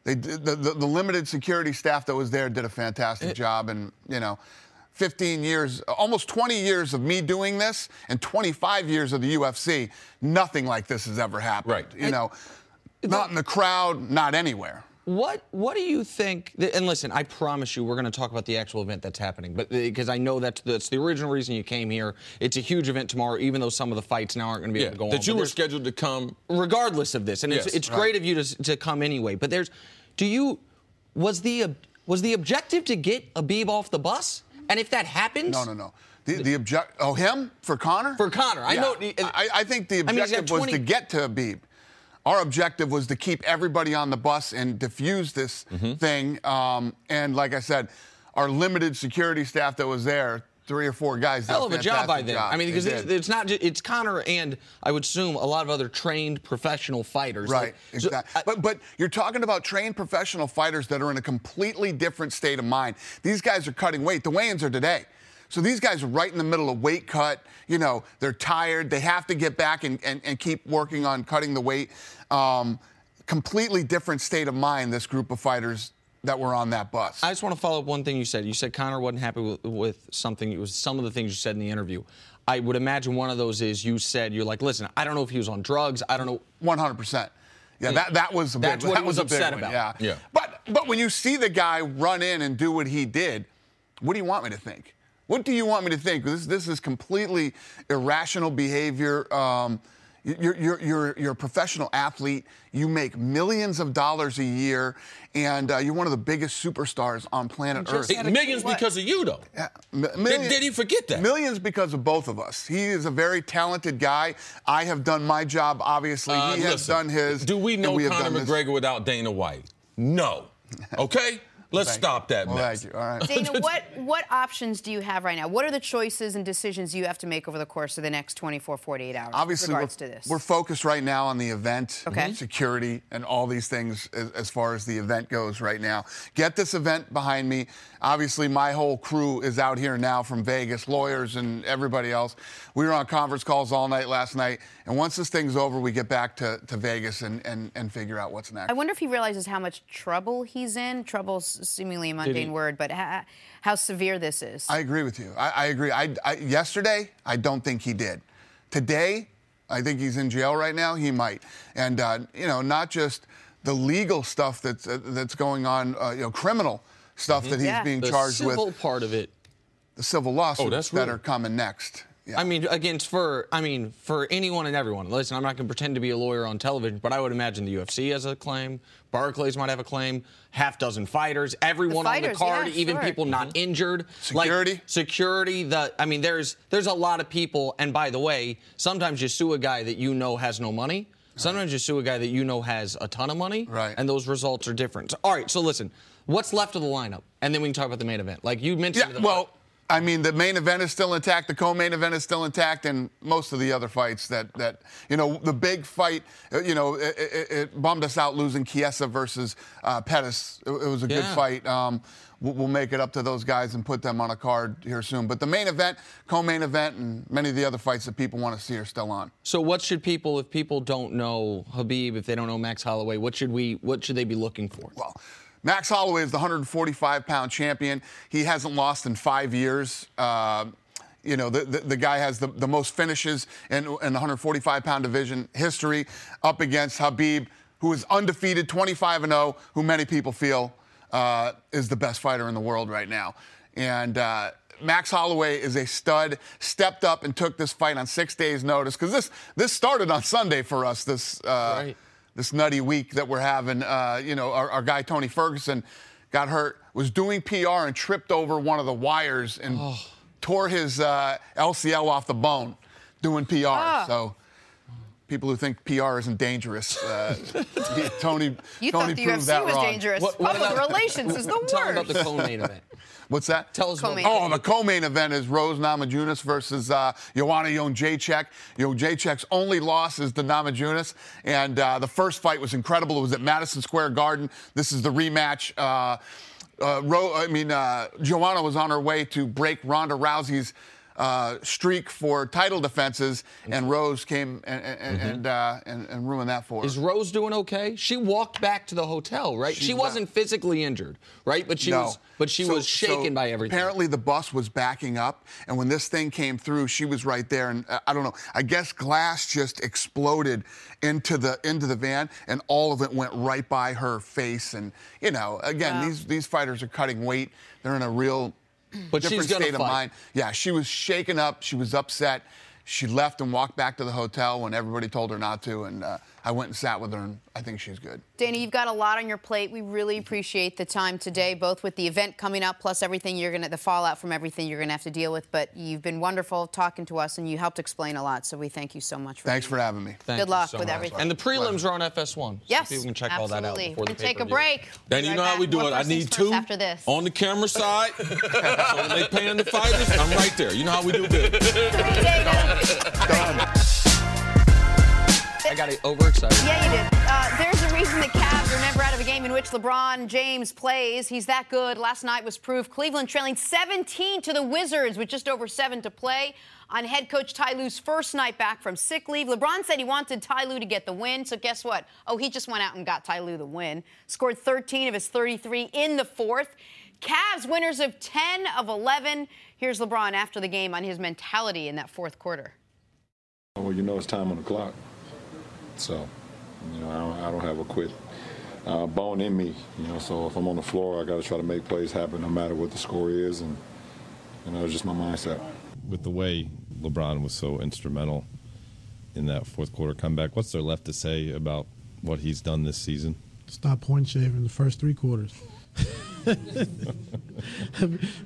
they did, the, the, the limited security staff that was there did a fantastic job. And you know, 15 years, almost 20 years of me doing this, and 25 years of the UFC, nothing like this has ever happened. Right. You know, not in the crowd, not anywhere. What What do you think? And listen, I promise you, we're going to talk about the actual event that's happening, but uh, because I know that's that's the original reason you came here. It's a huge event tomorrow, even though some of the fights now aren't going to be Yeah, able to go on. that you were scheduled to come. regardless of this, and Yes, it's it's right. great of you to to come anyway. But there's, do you was the was the objective to get Abib off the bus? And if that happens, No, no, no. The, the object. Oh, him for Conor? For Conor. I Yeah. know- I, I think the I mean, he's got objective was 20 to get to Habib. Our objective was to keep everybody on the bus and diffuse this Mm-hmm. thing. Um, and like I said, our limited security staff that was there, three or four guys. Hell of a job by them. job. I mean, because it's, it's not just, it's Conor and I would assume a lot of other trained professional fighters. Right, Like, so. I- but but you're talking about trained professional fighters that are in a completely different state of mind. These guys are cutting weight. The weigh-ins are today. So these guys are right in the middle of weight cut. You know, they're tired. They have to get back and, and, and keep working on cutting the weight. Um, completely different state of mind this group of fighters that were on that bus. I just want to follow up one thing you said. You said Conor wasn't happy with, with something. It was some of the things you said in the interview. I would imagine one of those is you said you're like, listen, I don't know if he was on drugs. I don't know. 100. percent Yeah, that that was a big, That's what that he was a big upset one, about. Yeah, Yeah. But but when you see the guy run in and do what he did, what do you want me to think? What do you want me to think? This this is completely irrational behavior. Um, you're, you're, you're, you're a professional athlete. You make millions of dollars a year, and uh, you're one of the biggest superstars on planet Earth. He- millions because of you, though. Yeah, m- million- did he forget that? Millions because of both of us. He is a very talented guy. I have done my job, obviously. Uh, he has done his. Do we know have Conor done this. McGregor without Dana White? No. Okay? Let's Thank stop that Well, mess. thank you. All right. Dana, what what options do you have right now? What are the choices and decisions you have to make over the course of the next 24, 48 hours Obviously, with we're, regards to this? we're focused right now on the event, Okay. Mhm. security, and all these things as, as far as the event goes right now. Get this event behind me. Obviously, my whole crew is out here now from Vegas, lawyers and everybody else. We were on conference calls all night last night, and once this thing's over, we get back to, to Vegas and, and, and figure out what's next. I wonder if he realizes how much trouble he's in. Trouble's seemingly a mundane word, but ha- how severe this is. I agree with you. I, I agree. I, I, yesterday, I don't think he did. Today, I think he's in jail right now. He might, and uh, you know, not just the legal stuff that's uh, that's going on, uh, you know, criminal stuff that he's Yeah. being The charged civil with, part of it. the civil lawsuits that's that are coming next. Yeah. I mean, against for I mean for anyone and everyone. Listen, I'm not going to pretend to be a lawyer on television, but I would imagine the UFC has a claim. Barclays might have a claim. Half dozen fighters. Everyone on the card, yeah, even sure. people not mm-hmm. injured. Security? Like, security. The I mean, there's there's a lot of people. And by the way, sometimes you sue a guy that you know has no money. Sometimes you sue a guy that you know has a ton of money. Right. And those results are different. So, all right. So listen, what's left of the lineup, and then we can talk about the main event. Like you mentioned. Yeah, the- well, I mean, the main event is still intact. The co-main event is still intact, and most of the other fights that that you know, the big fight, uh, you know, it, it, it bummed us out losing Chiesa versus uh, Pettis. It, it was a good fight. Um, we'll, we'll make it up to those guys and put them on a card here soon. But the main event, co-main event, and many of the other fights that people want to see are still on. So what should people, if people don't know Habib, if they don't know Max Holloway, what should we, what should they be looking for? Well, Max Holloway is the 145 pound champion. He hasn't lost in five years. Uh, you know, the, the, the guy has the, the most finishes in, in the 145 pound division history up against Habib, who is undefeated, 25 and 0, who many people feel uh, is the best fighter in the world right now. And uh, Max Holloway is a stud, stepped up and took this fight on six days' notice because this, this started on Sunday for us, this. Uh, Right. This nutty week that we're having. Uh, you know, our, our guy Tony Ferguson got hurt, was doing PR and tripped over one of the wires and Oh. tore his uh, LCL off the bone doing PR. Ah. So. People who think PR isn't dangerous, uh, Tony. you Tony thought the UFC was wrong. dangerous. What- what Public about- relations is the worst. Tell me about the co-main event. What's that? Tell us Co-main. Oh, the co-main event is Rose Namajunas versus uh, Joanna Jędrzejczyk. Jędrzejczyk's only loss is to Namajunas, and uh, the first fight was incredible. It was at Madison Square Garden. This is the rematch. Uh, uh, Ro- I mean, uh, Joanna was on her way to break Ronda Rousey's uh, streak for title defenses, and Rose came and and, and, uh, and, and ruined that for her. Is Rose doing okay? She walked back to the hotel, right? She's she wasn't physically injured, right? But she no. was, but she So- was shaken so by everything. Apparently, the bus was backing up, and when this thing came through, she was right there. And uh, I don't know. I guess glass just exploded into the into the van, and all of it went right by her face. And you know, again, these these fighters are cutting weight. They're in a real But she's different state of fight. mind. Yeah, she was shaken up. She was upset. She left and walked back to the hotel when everybody told her not to, and uh, I went and sat with her, and I think she's good. Danny, you've got a lot on your plate. We really appreciate the time today, both with the event coming up, plus everything you're gonna, the fallout from everything you're gonna have to deal with. But you've been wonderful talking to us, and you helped explain a lot. So we thank you so much for. Thanks being for having me. Thank Good luck so with much. everything. And the prelims are on FS1. Yes, So people can check all that out before We're the take a break. Then Be you right know how we do More it. I need things two first after this. on the camera side. so when they paying the fighters, I'm right there. You know how we do business. Three, Dana. I got it overexcited. Yeah, you did. Uh, there's a reason the Cavs are never out of a game in which LeBron James plays. He's that good. Last night was proof. Cleveland trailing 17 to the Wizards with just over seven to play. on head coach Ty Lue's first night back from sick leave. LeBron said he wanted Ty Lue to get the win, so guess what? Oh, he just went out and got Ty Lue the win. Scored 13 of his 33 in the fourth. Cavs winners of 10 of 11. Here's LeBron after the game on his mentality in that fourth quarter. Well, you know it's time on the clock. So, you know, I don't, I don't have a quit uh, bone in me. You know, so if I'm on the floor, I got to try to make plays happen no matter what the score is, and you know, it's just my mindset. With the way LeBron was so instrumental in that fourth quarter comeback, what's there left to say about what he's done this season? Stop point shaving the first three quarters.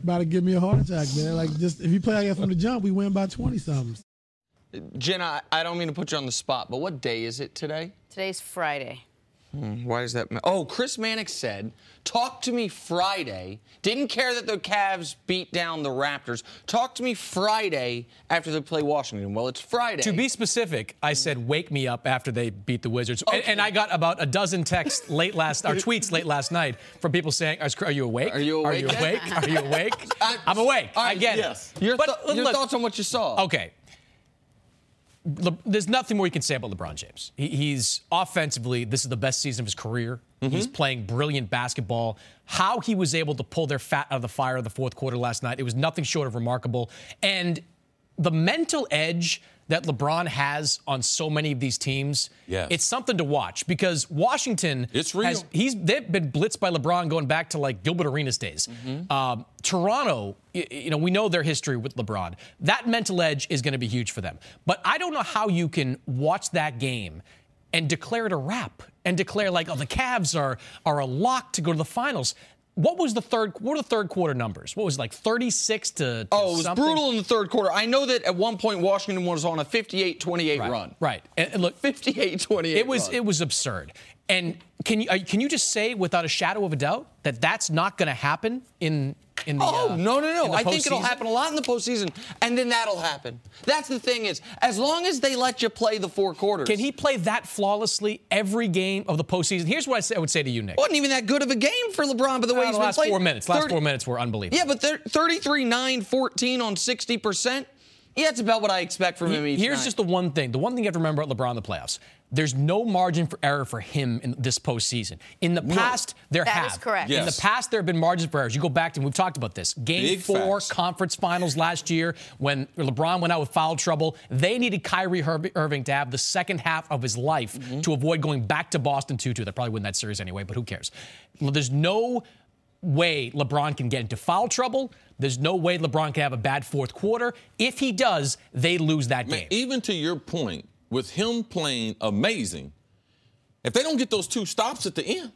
About to give me a heart attack, man. Like just if you play like that from the jump, we win by twenty something. Jenna, I don't mean to put you on the spot, but what day is it today? Today's Friday. Hmm, why does that? Ma- oh, Chris Mannix said, "Talk to me Friday." Didn't care that the Cavs beat down the Raptors. Talk to me Friday after they play Washington. Well, it's Friday. To be specific, I said, "Wake me up" after they beat the Wizards, and, and I got about a dozen texts late last, or tweets late last night from people saying, "Are you awake? Are you Are awake you awake? Are you awake? I'm awake. All I get yes. it. Your, But th- your look- thoughts on what you saw? Okay. Le- there's nothing more you can say about LeBron James. He- he's offensively, this is the best season of his career. Mm-hmm. He's playing brilliant basketball. How he was able to pull their fat out of the fire in the fourth quarter last night, it was nothing short of remarkable. And the mental edge that LeBron has on so many of these teams, Yes. it's something to watch because Washington It's real. has he's they've been blitzed by LeBron going back to like Gilbert Arenas days. Um, Toronto, you know, we know their history with LeBron. That mental edge is going to be huge for them. But I don't know how you can watch that game and declare it a wrap and declare like, oh, the Cavs are are a lock to go to the finals. What was the third? What were the third quarter numbers? What was it, like 36 to? to Oh, it was something? brutal in the third quarter. I know that at one point Washington was on a 58-28 Right, run. Right. And, and look, 58-28 It was run. it was absurd. And can you uh, can you just say without a shadow of a doubt that that's not going to happen in in the Oh uh, no no no! I think it'll happen a lot in the postseason, and then that'll happen. That's the thing is, as long as they let you play the four quarters, Can he play that flawlessly every game of the postseason? Here's what I, say, I would say to you, Nick. wasn't even that good of a game for LeBron, by the way Uh, he's the last four minutes. Last 30 four minutes were unbelievable. Yeah, but 33, 9, 14 on 60 percent. Yeah, it's about what I expect from him each Here's night. just the one thing. The one thing you have to remember about LeBron in the playoffs. There's no margin for error for him in this postseason. In the past, there That have. is correct. In the past, there have been margins for errors. You go back to, and we've talked about this. Game Big four, facts. conference finals last year, when LeBron went out with foul trouble, they needed Kyrie Herb- Irving to have the second half of his life Mm-hmm. to avoid going back to Boston 2 2. They probably win that series anyway, but who cares? Well, There's no way LeBron can get into foul trouble. There's no way LeBron can have a bad fourth quarter. If he does, they lose that Man, game. even to your point, with him playing amazing, if they don't get those two stops at the end,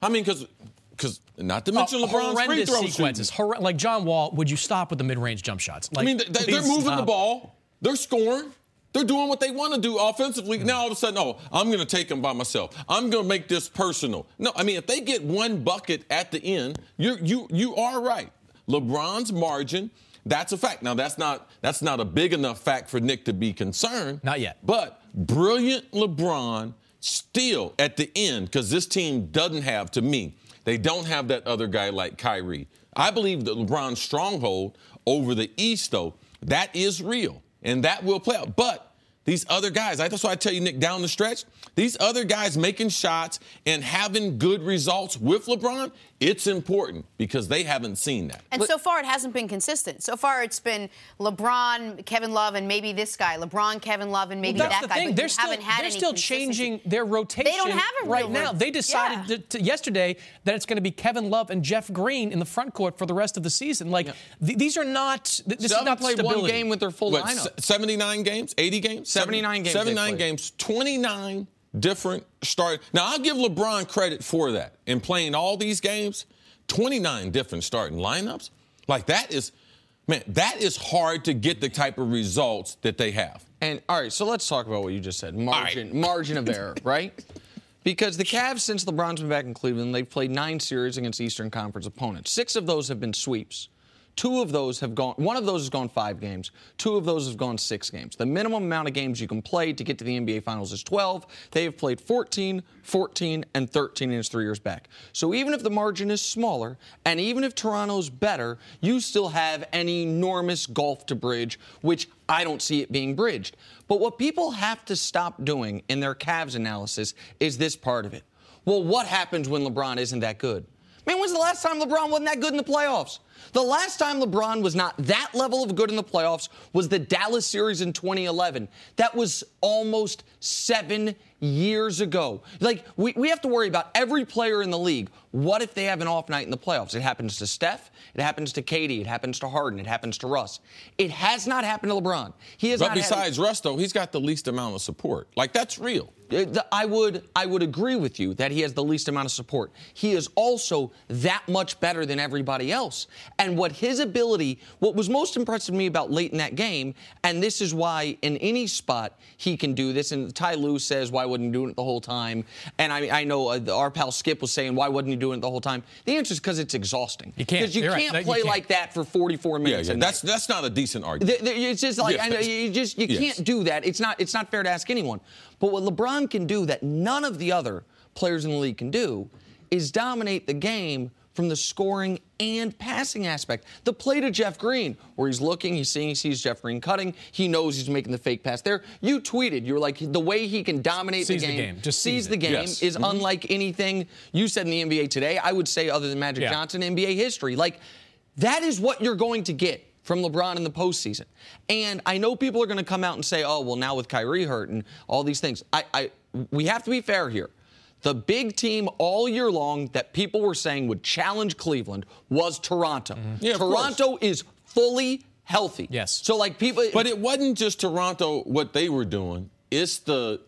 I mean, because because not to oh, mention Oh, LeBron's free horrendous throw sequences. Horre- like John Wall, would you stop with the mid-range jump shots? Like, I mean, they, they're please moving the ball, they're scoring. They're doing what they want to do offensively. Now all of a sudden, oh, I'm going to take them by myself. I'm going to make this personal. No, I mean, if they get one bucket at the end, you you you are right. LeBron's margin, that's a fact. Now that's not that's not a big enough fact for Nick to be concerned. Not yet. But brilliant LeBron still at the end, because this team doesn't have, to me, they don't have that other guy like Kyrie. I believe that LeBron's stronghold over the East, though, that is real. And that will play out. But these other guys, I- that's why I tell you, Nick, down the stretch, these other guys making shots and having good results with LeBron, it's important because they haven't seen that. And so far, it hasn't been consistent. So far, it's been LeBron, Kevin Love, and maybe this guy. LeBron, Kevin Love, and maybe Well, that's that the guy. thing. But They're still, haven't had they're any still changing their rotation. They don't have a right now. rot- They decided Yeah. to, to- yesterday that it's going to be Kevin Love and Jeff Green in the front court for the rest of the season. Like th- these are not. Th- this They is not played stability. one game with their full What, lineup. se- 79 games? 80 games? 79 games 79 games, 29 different start. Now, I'll give LeBron credit for that. In playing all these games, 29 different starting lineups. Like, that is, man, that is hard to get the type of results that they have. And all right, so let's talk about what you just said. Margin, margin of error, right? Because the Cavs, since LeBron's been back in Cleveland, they've played nine series against Eastern Conference opponents. Six of those have been sweeps. Two of those have gone, one of those has gone five games. Two of those have gone six games. The minimum amount of games you can play to get to the NBA Finals is 12. They have played 14, 14, and 13 in his three years back. So even if the margin is smaller, and even if Toronto's better, you still have an enormous gulf to bridge, which I don't see it being bridged. But what people have to stop doing in their Cavs analysis is this part of it. Well, what happens when LeBron isn't that good? Man, when's the last time LeBron wasn't that good in the playoffs? The last time LeBron was not that level of good in the playoffs was the Dallas series in 2011. That was almost seven years ago. Like, we, we have to worry about every player in the league. What if they have an off night in the playoffs? It happens to Steph, it happens to KD, it happens to Harden, it happens to Russ. It has not happened to LeBron. He has But not besides had, Russ, though, he's got the least amount of support. Like that's real. Uh, the- I would I would agree with you that he has the least amount of support. He is also that much better than everybody else. And what his ability, what was most impressive to me about late in that game, and this is why in any spot he can do this. And Ty Lue says, why wasn't he doing it the whole time? And I, I know uh, our pal Skip was saying, why wasn't he doing it the whole time? The answer is because it's exhausting. You can't. Because you You're right. can't That- you play can't. like that for 44 minutes. yeah. a That's night. that's not a decent argument. Th- th- It's just like Yeah. I know, you just you Yes. can't do that. It's not it's not fair to ask anyone. But what LeBron can do that none of the other players in the league can do is dominate the game from the scoring and passing aspect. The play to Jeff Green, where he's looking, he's seeing, he sees Jeff Green cutting, he knows he's making the fake pass there. You tweeted, you were like, the way he can dominate Sees the the game, game. Just sees sees the game, Yes. is mm-hmm. unlike anything you said in the NBA today. I would say, other than Magic Yeah. Johnson, NBA history. Like, that is what you're going to get from LeBron in the postseason. And I know people are going to come out and say, oh, well, now with Kyrie hurt and all these things. I, I, we have to be fair here. The big team all year long that people were saying would challenge Cleveland was Toronto. Mm-hmm. Yeah, of course. Toronto is fully healthy. Yes. So, like, people. But it wasn't just Toronto what they were doing. It's the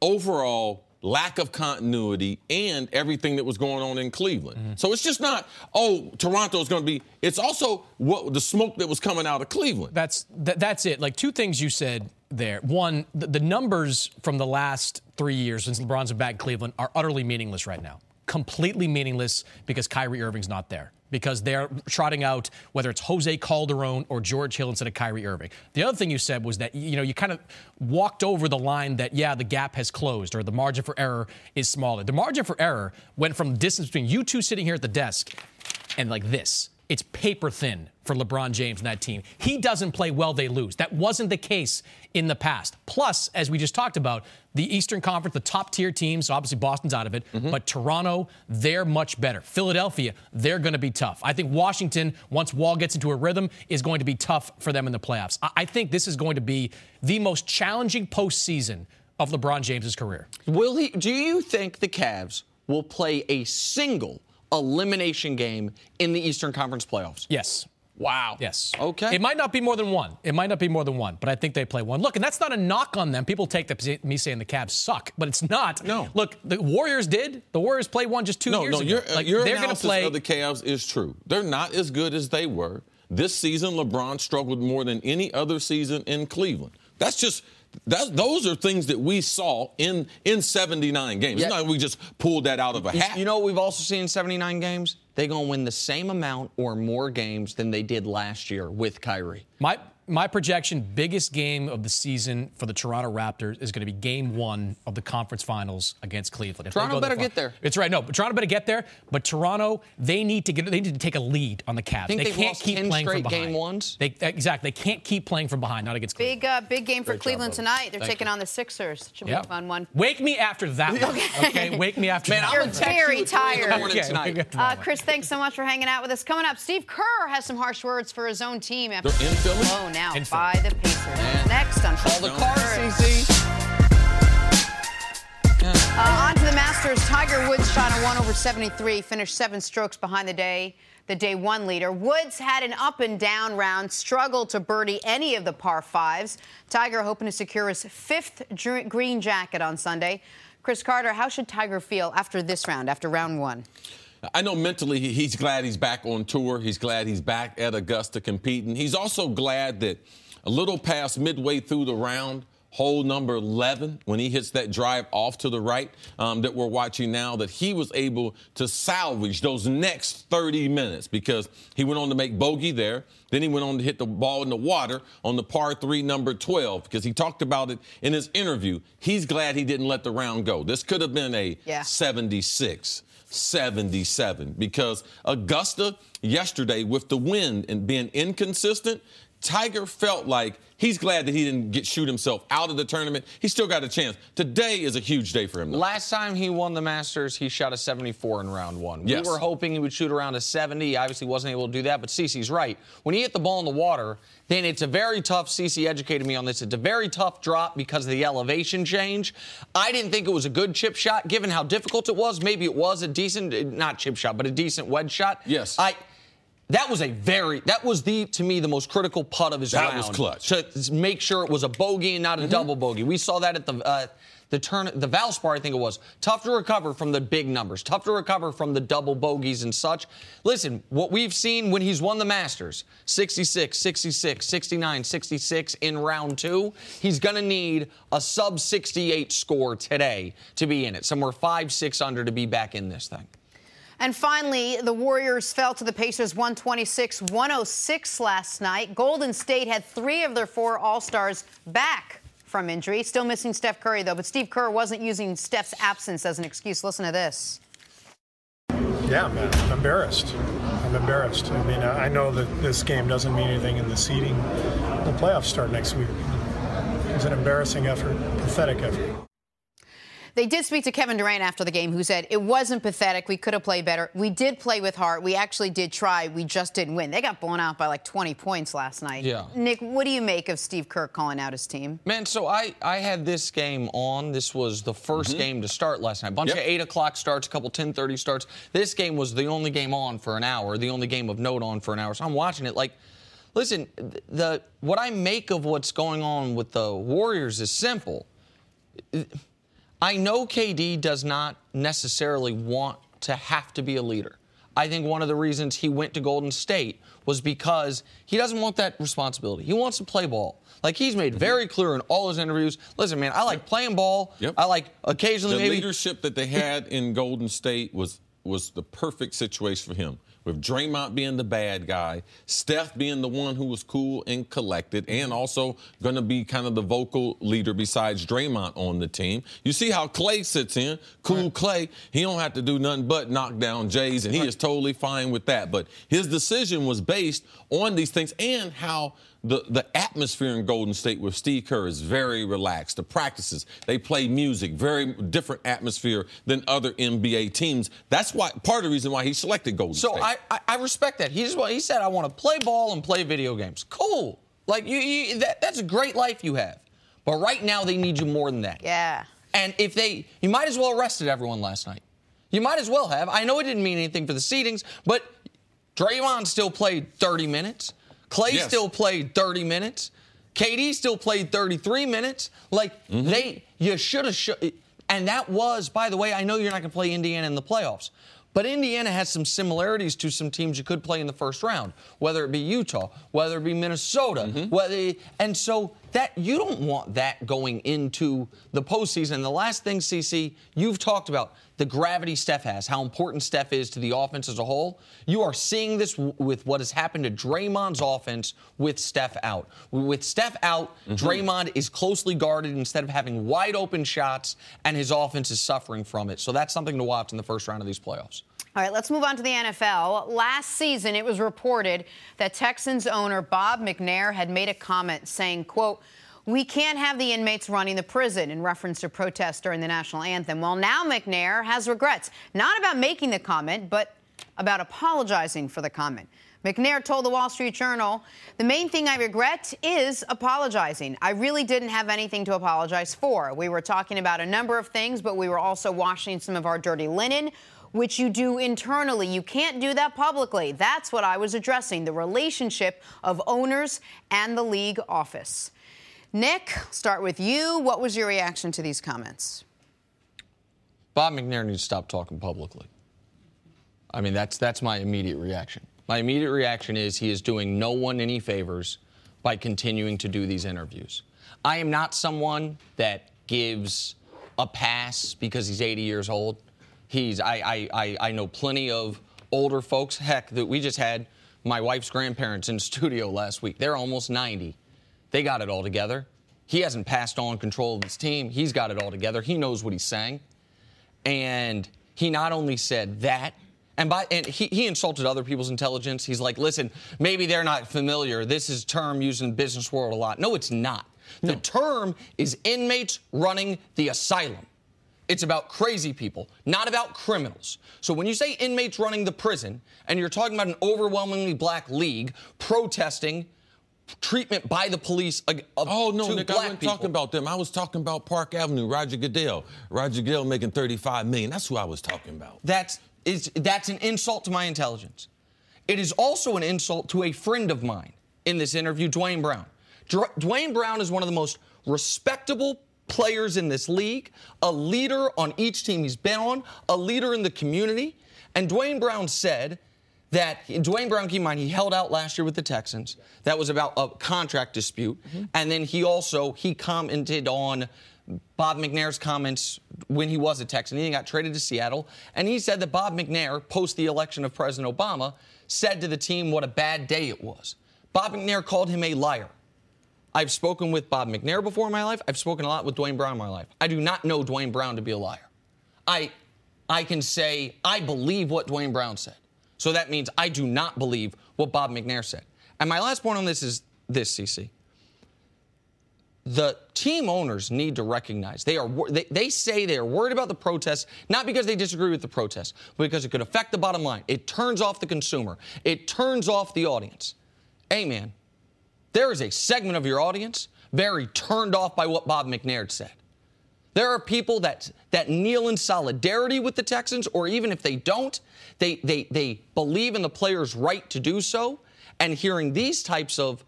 overall lack of continuity and everything that was going on in Cleveland. Mm-hmm. So it's just not, oh, Toronto's going to be. It's also what the smoke that was coming out of Cleveland. That's that, that's it. Like two things you said there. One, the, the numbers from the last three years since LeBron's been back in Cleveland are utterly meaningless right now. Completely meaningless because Kyrie Irving's not there. Because they're trotting out whether it's Jose Calderon or George Hill instead of Kyrie Irving. The other thing you said was that you know you kind of walked over the line that yeah the gap has closed or the margin for error is smaller. The margin for error went from distance between you two sitting here at the desk and like this. It's paper thin for LeBron James and that team. He doesn't play well, they lose. That wasn't the case in the past. Plus, as we just talked about, the Eastern Conference, the top tier teams, so obviously Boston's out of it, mm-hmm. but Toronto, they're much better. Philadelphia, they're going to be tough. I think Washington, once Wall gets into a rhythm, is going to be tough for them in the playoffs. I, I think this is going to be the most challenging postseason of LeBron James's career. Will he? Do you think the Cavs will play a single elimination game in the Eastern Conference playoffs? Yes. Wow. Yes. Okay. It might not be more than one. It might not be more than one, but I think they play one. Look, and that's not a knock on them. People take the, me saying the Cavs suck, but it's not. No. Look, the Warriors did. The Warriors played one just two no, years no, ago. your, like, your they're going to analysis play. of the Cavs is true. They're not as good as they were. This season, LeBron struggled more than any other season in Cleveland. That's just that, those are things that we saw in in 79 games. Yeah. It's not like we just pulled that out of a hat. You know what we've also seen in 79 games? They're going to win the same amount or more games than they did last year with Kyrie. My my projection, biggest game of the season for the Toronto Raptors is going to be Game One of the conference finals against Cleveland. If they Toronto go better far- get there. It's right. No, but Toronto better get there. But Toronto, they need to get. They need to take a lead on the Cavs. Think they can't lost keep 10 playing from behind. game ones? They exactly. They can't keep playing from behind. Not against Cleveland. Big, uh, big game for Great Cleveland brother. tonight. They're Thank taking you. on the Sixers. Should be Yep. a fun one. Wake me after that one. Okay. Wake me after Man, that. I'm You're text very you at three in the tired. morning Okay, tonight. we'll Uh. Chris, thanks so much for hanging out with us. Coming up, Steve Kerr has some harsh words for his own team after They're in Philly? Blown out In by the Pacers. Next on All the First cars, Things CC. Uh, on to the Masters. Tiger Woods shot a 1 over 73, finished seven strokes behind the day, the day one leader. Woods had an up and down round, struggled to birdie any of the par fives. Tiger hoping to secure his fifth green jacket on Sunday. Cris Carter, how should Tiger feel after this round, after round one? I know mentally he's glad he's back on tour. He's glad he's back at Augusta competing. He's also glad that a little past midway through the round, hole number 11 when he hits that drive off to the right um, that we're watching now that he was able to salvage those next 30 minutes because he went on to make bogey there then he went on to hit the ball in the water on the par 3 number 12 because he talked about it in his interview he's glad he didn't let the round go this could have been a Yeah. 76 77 because Augusta yesterday with the wind and being inconsistent Tiger felt like he's glad that he didn't get shoot himself out of the tournament. He still got a chance. Today is a huge day for him. Though. Last time he won the Masters, he shot a 74 in round one. Yes. We were hoping he would shoot around a 70. He obviously wasn't able to do that, but Cece's right. When he hit the ball in the water, then it's a very tough, Cece educated me on this, it's a very tough drop because of the elevation change. I didn't think it was a good chip shot, given how difficult it was. Maybe it was a decent, not chip shot, but a decent wedge shot. Yes. I. That was a very, that was the, to me, the most critical putt of his That round. was clutch. To make sure it was a bogey and not a double bogey. We saw that at the, uh, the turn, the Valspar, I think it was. Tough to recover from the big numbers. Tough to recover from the double bogeys and such. Listen, what we've seen when he's won the Masters, 66, 66, 69, 66 in round two, he's going to need a sub 68 score today to be in it. Somewhere five, six under to be back in this thing. And finally, the Warriors fell to the Pacers 126 106 last night. Golden State had three of their four All Stars back from injury. Still missing Steph Curry, though, but Steve Kerr wasn't using Steph's absence as an excuse. Listen to this. Yeah, man, I'm embarrassed. I'm embarrassed. I mean, I know that this game doesn't mean anything in the seeding. The playoffs start next week. It was an embarrassing effort, pathetic effort. They did speak to Kevin Durant after the game, who said it wasn't pathetic. We could have played better. We did play with heart. We actually did try. We just didn't win. They got blown out by like 20 points last night. Yeah. Nick, what do you make of Steve Kerr calling out his team? Man, so I, I had this game on. This was the 1st mm-hmm. game to start last night. A bunch Yep. of eight o'clock starts, a couple 10:30 starts. This game was the only game on for an hour, the only game of note on for an hour. So I'm watching it. Like, listen, the what I make of what's going on with the Warriors is simple. I know KD does not necessarily want to have to be a leader. I think one of the reasons he went to Golden State was because he doesn't want that responsibility. He wants to play ball. Like he's made mm-hmm. very clear in all his interviews. Listen, man, I like playing ball. Yep. I like occasionally maybe the maybe leadership that they had in Golden State was was the perfect situation for him. With Draymond being the bad guy, Steph being the one who was cool and collected, and mm-hmm. also going to be kind of the vocal leader besides Draymond on the team. You see how Clay sits in, cool Clay. He don't have to do nothing but knock down Jays, and he is totally fine with that. But his decision was based on these things and how the, the atmosphere in Golden State with Steve Kerr is very relaxed. The practices, they play music, very different atmosphere than other NBA teams. That's why part of the reason why he selected Golden So State. I, I, I respect that. He just he said I want to play ball and play video games. Cool. Like you, you that, that's a great life you have. But right now they need you more than that. Yeah. And if they, you might as well arrested everyone last night. You might as well have. I know it didn't mean anything for the seedings, but Draymond still played 30 minutes. Clay Yes. still played 30 minutes. KD still played 33 minutes. Like Mm-hmm. they, you should have. Sh- and that was, by the way, I know you're not going to play Indiana in the playoffs, but Indiana has some similarities to some teams you could play in the first round, whether it be Utah, whether it be Minnesota, Mm-hmm. whether and so that you don't want that going into the postseason. And the last thing, CC, you've talked about the gravity Steph has, how important Steph is to the offense as a whole. You are seeing this w- with what has happened to Draymond's offense with Steph out. With Steph out, mm-hmm. Draymond is closely guarded instead of having wide open shots, and his offense is suffering from it. So that's something to watch in the first round of these playoffs. All right, let's move on to the NFL. Last season, it was reported that Texans owner Bob McNair had made a comment saying, quote, we can't have the inmates running the prison in reference to protests during the national anthem. Well, now McNair has regrets, not about making the comment, but about apologizing for the comment. McNair told the Wall Street Journal, the main thing I regret is apologizing. I really didn't have anything to apologize for. We were talking about a number of things, but we were also washing some of our dirty linen which you do internally. You can't do that publicly. That's what I was addressing the relationship of owners and the league office. Nick, start with you. What was your reaction to these comments? Bob McNair needs to stop talking publicly. I mean, that's that's my immediate reaction. My immediate reaction is he is doing no one any favors by continuing to do these interviews. I am not someone that gives a pass because he's 80 years old. He's I I I, I know plenty of older folks. Heck, that we just had my wife's grandparents in studio last week. They're almost 90. They got it all together. He hasn't passed on control of his team. He's got it all together. He knows what he's saying. And he not only said that, and by and he, he insulted other people's intelligence. He's like, listen, maybe they're not familiar. This is a term used in the business world a lot. No, it's not. The term is inmates running the asylum. It's about crazy people, not about criminals. So when you say inmates running the prison, and you're talking about an overwhelmingly black league protesting treatment by the police of Oh no, Nick, I wasn't people. talking about them. I was talking about Park Avenue, Roger Goodell. Roger Goodell making 35 million. That's who I was talking about. That's is that's an insult to my intelligence. It is also an insult to a friend of mine in this interview, Duane Brown. Dr- Duane Brown is one of the most respectable players in this league, a leader on each team he's been on, a leader in the community. And Duane Brown said that Duane Brown, keep in mind, he held out last year with the Texans. That was about a contract dispute. Mm-hmm. And then he also he commented on Bob McNair's comments when he was a Texan. He got traded to Seattle. And he said that Bob McNair, post the election of President Obama, said to the team what a bad day it was. Bob McNair called him a liar. I've spoken with Bob McNair before in my life. I've spoken a lot with Duane Brown in my life. I do not know Duane Brown to be a liar. I, I can say I believe what Duane Brown said. So that means I do not believe what Bob McNair said. And my last point on this is this, CC. The team owners need to recognize they are they, they say they are worried about the protests not because they disagree with the protests, but because it could affect the bottom line. It turns off the consumer. It turns off the audience. Man, there is a segment of your audience very turned off by what Bob McNair said. There are people that that kneel in solidarity with the Texans, or even if they don't, they they they believe in the player's right to do so. And hearing these types of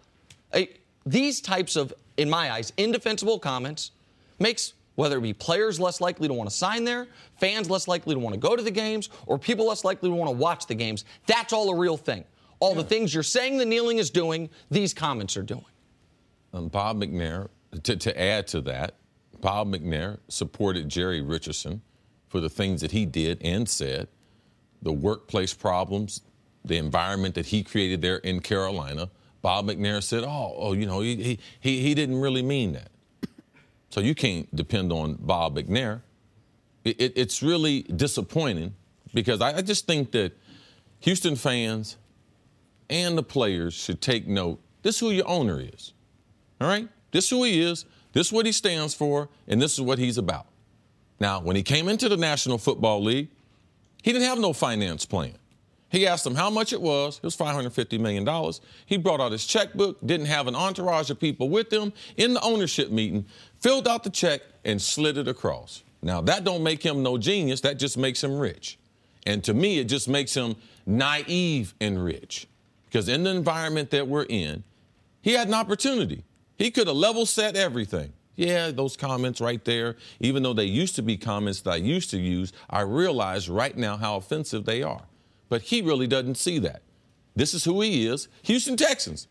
eh, these types of, in my eyes, indefensible comments makes whether it be players less likely to want to sign there, fans less likely to want to go to the games, or people less likely to want to watch the games. That's all a real thing. All the things you're saying the kneeling is doing, these comments are doing. Um, Bob McNair, to, to add to that, Bob McNair supported Jerry Richardson for the things that he did and said, the workplace problems, the environment that he created there in Carolina. Bob McNair said, "Oh, oh, you know, he he he didn't really mean that." So you can't depend on Bob McNair. It, it, it's really disappointing because I, I just think that Houston fans and the players should take note. This is who your owner is. All right? This is who he is. This is what he stands for, and this is what he's about. Now, when he came into the National Football League, he didn't have no finance plan. He asked them how much it was. It was $550 million. He brought out his checkbook, didn't have an entourage of people with him in the ownership meeting, filled out the check, and slid it across. Now, that don't make him no genius. That just makes him rich. And to me, it just makes him naive and rich. Because in the environment that we're in, he had an opportunity. He could have level set everything. Yeah, those comments right there, even though they used to be comments that I used to use, I realize right now how offensive they are. But he really doesn't see that. This is who he is. Houston Texans.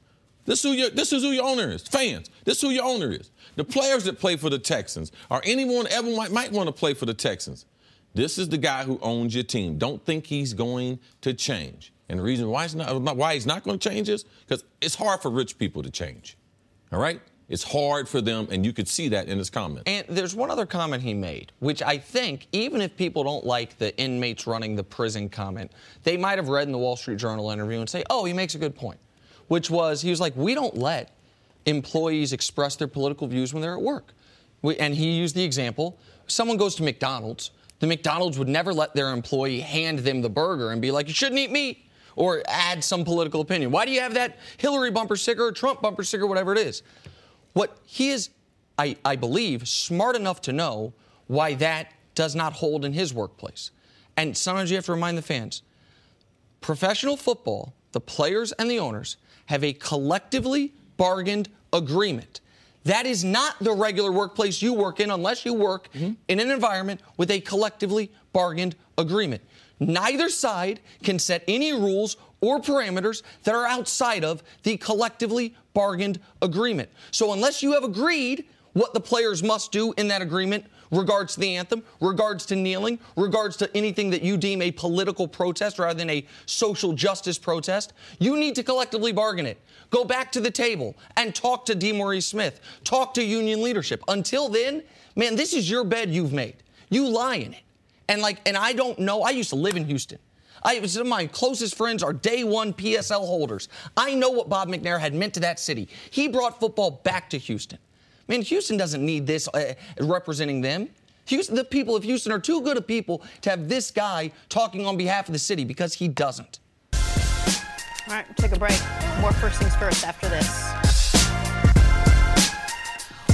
This is who your, this is who your owner is. Fans, this is who your owner is. The players that play for the Texans, or anyone ever might, might want to play for the Texans. This is the guy who owns your team. Don't think he's going to change. And the reason why he's not, why he's not going to change is because it's hard for rich people to change. All right? It's hard for them, and you could see that in his comment. And there's one other comment he made, which I think, even if people don't like the inmates running the prison comment, they might have read in the Wall Street Journal interview and say, oh, he makes a good point. Which was, he was like, we don't let employees express their political views when they're at work. And he used the example someone goes to McDonald's, the McDonald's would never let their employee hand them the burger and be like, you shouldn't eat meat. Or add some political opinion. Why do you have that Hillary bumper sticker or Trump bumper sticker, whatever it is? What he is, I, I believe, smart enough to know why that does not hold in his workplace. And sometimes you have to remind the fans professional football, the players and the owners, have a collectively bargained agreement. That is not the regular workplace you work in unless you work mm-hmm. in an environment with a collectively bargained agreement. Neither side can set any rules or parameters that are outside of the collectively bargained agreement. So unless you have agreed what the players must do in that agreement regards to the anthem, regards to kneeling, regards to anything that you deem a political protest rather than a social justice protest, you need to collectively bargain it. Go back to the table and talk to DeMaurice Smith. Talk to union leadership. Until then, man, this is your bed you've made. You lie in it. And like, and I don't know, I used to live in Houston. I, some of my closest friends are day one PSL holders. I know what Bob McNair had meant to that city. He brought football back to Houston. I mean, Houston doesn't need this uh, representing them. Houston, the people of Houston are too good of people to have this guy talking on behalf of the city because he doesn't. All right, take a break. More first things first after this.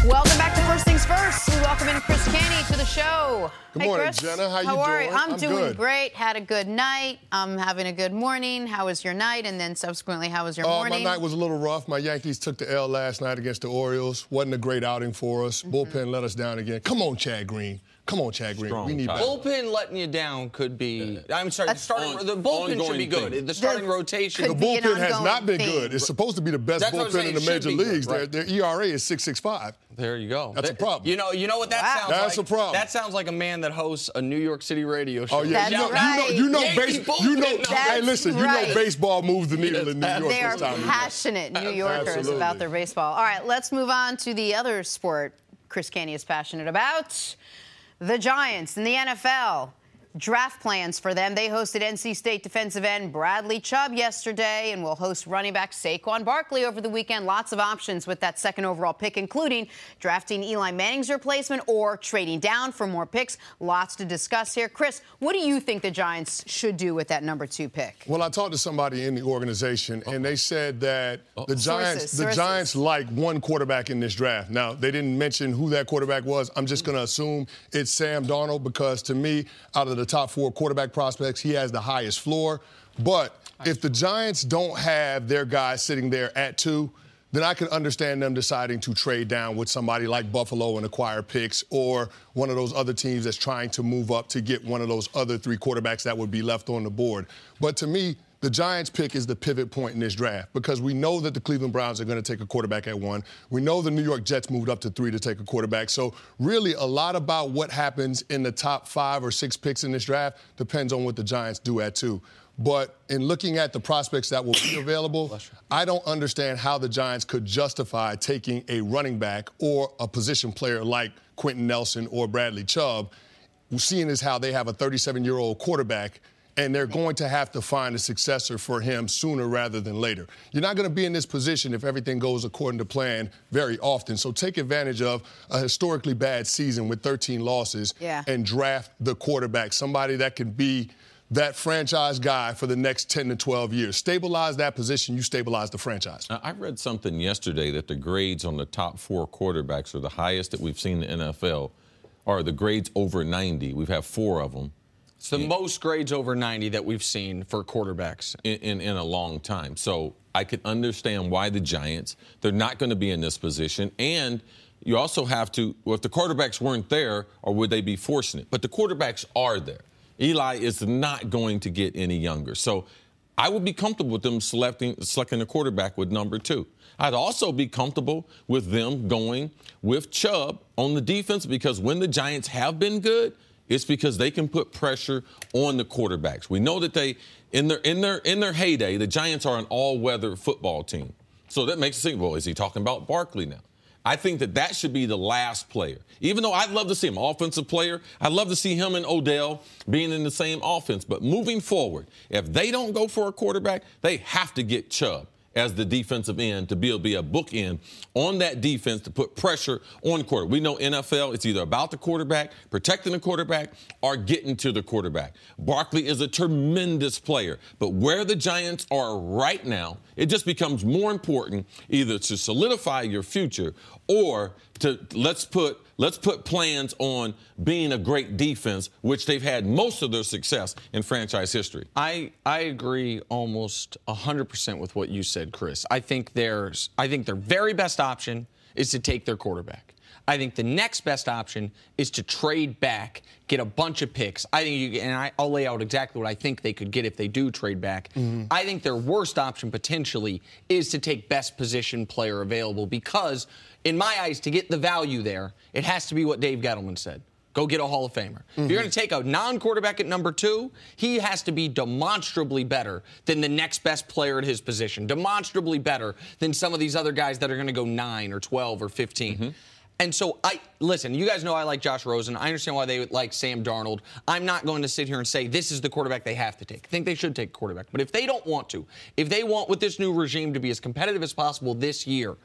Welcome back to First Things First. We welcome in Chris Canty to the show. Good hey, morning, Chris. Jenna. How you are doing? you? I'm, I'm doing good. great. Had a good night. I'm having a good morning. How was your night? And then subsequently, how was your Uh, morning? my night was a little rough. My Yankees took the L last night against the Orioles. Wasn't a great outing for us. Mm-hmm. Bullpen let us down again. Come on, Chad Green. Come on, Chad Green. we need better. Bullpen letting you down could be. I'm sorry. The, starting, on- the bullpen should be good. thing. The starting The- rotation. The could be an bullpen has not been theme. good. It's supposed to be the best That's bullpen saying. in the major be good, leagues. right. Their, their ERA is 6.65. There you go. That's a problem. You know, you know what that Wow. sounds That's like. a problem. That sounds like a man that hosts a New York City radio show. Oh yeah, That's you know, right. you know, you know, base, you know. Hey, That's listen, you know, baseball moves the needle in New York They are this time. of year. passionate New Yorkers about their baseball. All right, let's move on to the other sport Chris Canty is passionate about the Giants in the NFL. Draft plans for them. They hosted NC State defensive end Bradley Chubb yesterday and will host running back Saquon Barkley over the weekend. Lots of options with that second overall pick, including drafting Eli Manning's replacement or trading down for more picks. Lots to discuss here. Chris, what do you think the Giants should do with that number two pick? Well, I talked to somebody in the organization, and they said that the Giants, Sources, the sources. Giants like one quarterback in this draft. Now, they didn't mention who that quarterback was. I'm just going to assume it's Sam Darnold because to me, out of the top four quarterback prospects, he has the highest floor. But if the Giants don't have their guy sitting there at two, then I can understand them deciding to trade down with somebody like Buffalo and acquire picks or one of those other teams that's trying to move up to get one of those other three quarterbacks that would be left on the board. But to me, the Giants pick is the pivot point in this draft because we know that the Cleveland Browns are going to take a quarterback at one. We know the New York Jets moved up to three to take a quarterback. So, really, a lot about what happens in the top five or six picks in this draft depends on what the Giants do at two. But in looking at the prospects that will be available, I don't understand how the Giants could justify taking a running back or a position player like Quenton Nelson or Bradley Chubb, seeing as how they have a 37 year old quarterback and they're going to have to find a successor for him sooner rather than later. You're not going to be in this position if everything goes according to plan very often. So take advantage of a historically bad season with 13 losses Yeah. and draft the quarterback, somebody that can be that franchise guy for the next 10 to 12 years. Stabilize that position, you stabilize the franchise. Now, I read something yesterday that the grades on the top four quarterbacks are the highest that we've seen in the NFL, or the grades over 90. We've had four of them It's the most grades over 90 that we've seen for quarterbacks. in, in, in a long time. So I can understand why the Giants, they're not going to be in this position. And you also have to, well, if the quarterbacks weren't there, or would they be forcing it? But the quarterbacks are there. Eli is not going to get any younger. So I would be comfortable with them selecting, selecting a quarterback with number two. I'd also be comfortable with them going with Chubb on the defense because when the Giants have been good, it's because they can put pressure on the quarterbacks. We know that they, in their in their in their heyday, the Giants are an all-weather football team. So that makes us think, well, is he talking about Barkley now? I think that that should be the last player. Even though I'd love to see him offensive player, I'd love to see him and Odell being in the same offense. But moving forward, if they don't go for a quarterback, they have to get Chubb as the defensive end to be able to be a bookend on that defense to put pressure on quarter. We know NFL, it's either about the quarterback, protecting the quarterback, or getting to the quarterback. Barkley is a tremendous player, but where the Giants are right now, it just becomes more important either to solidify your future or to let's put let's put plans on being a great defense, which they've had most of their success in franchise history. I I agree almost 100% with what you said, Chris. I think there's I think their very best option is to take their quarterback. I think the next best option is to trade back, get a bunch of picks. I think you and I, will lay out exactly what I think they could get if they do trade back. Mm-hmm. I think their worst option potentially is to take best position player available because, in my eyes, to get the value there, it has to be what Dave Gettleman said. Go get a Hall of Famer. If you're going to take a non quarterback at number two, he has to be demonstrably better than the next best player at his position, demonstrably better than some of these other guys that are going to go nine or 12 or 15. Mm-hmm. And so I listen, you guys know I like Josh Rosen. I understand why they would like Sam Darnold. I'm not going to sit here and say this is the quarterback they have to take. I think they should take a quarterback. But if they don't want to, if they want with this new regime to be as competitive as possible this year,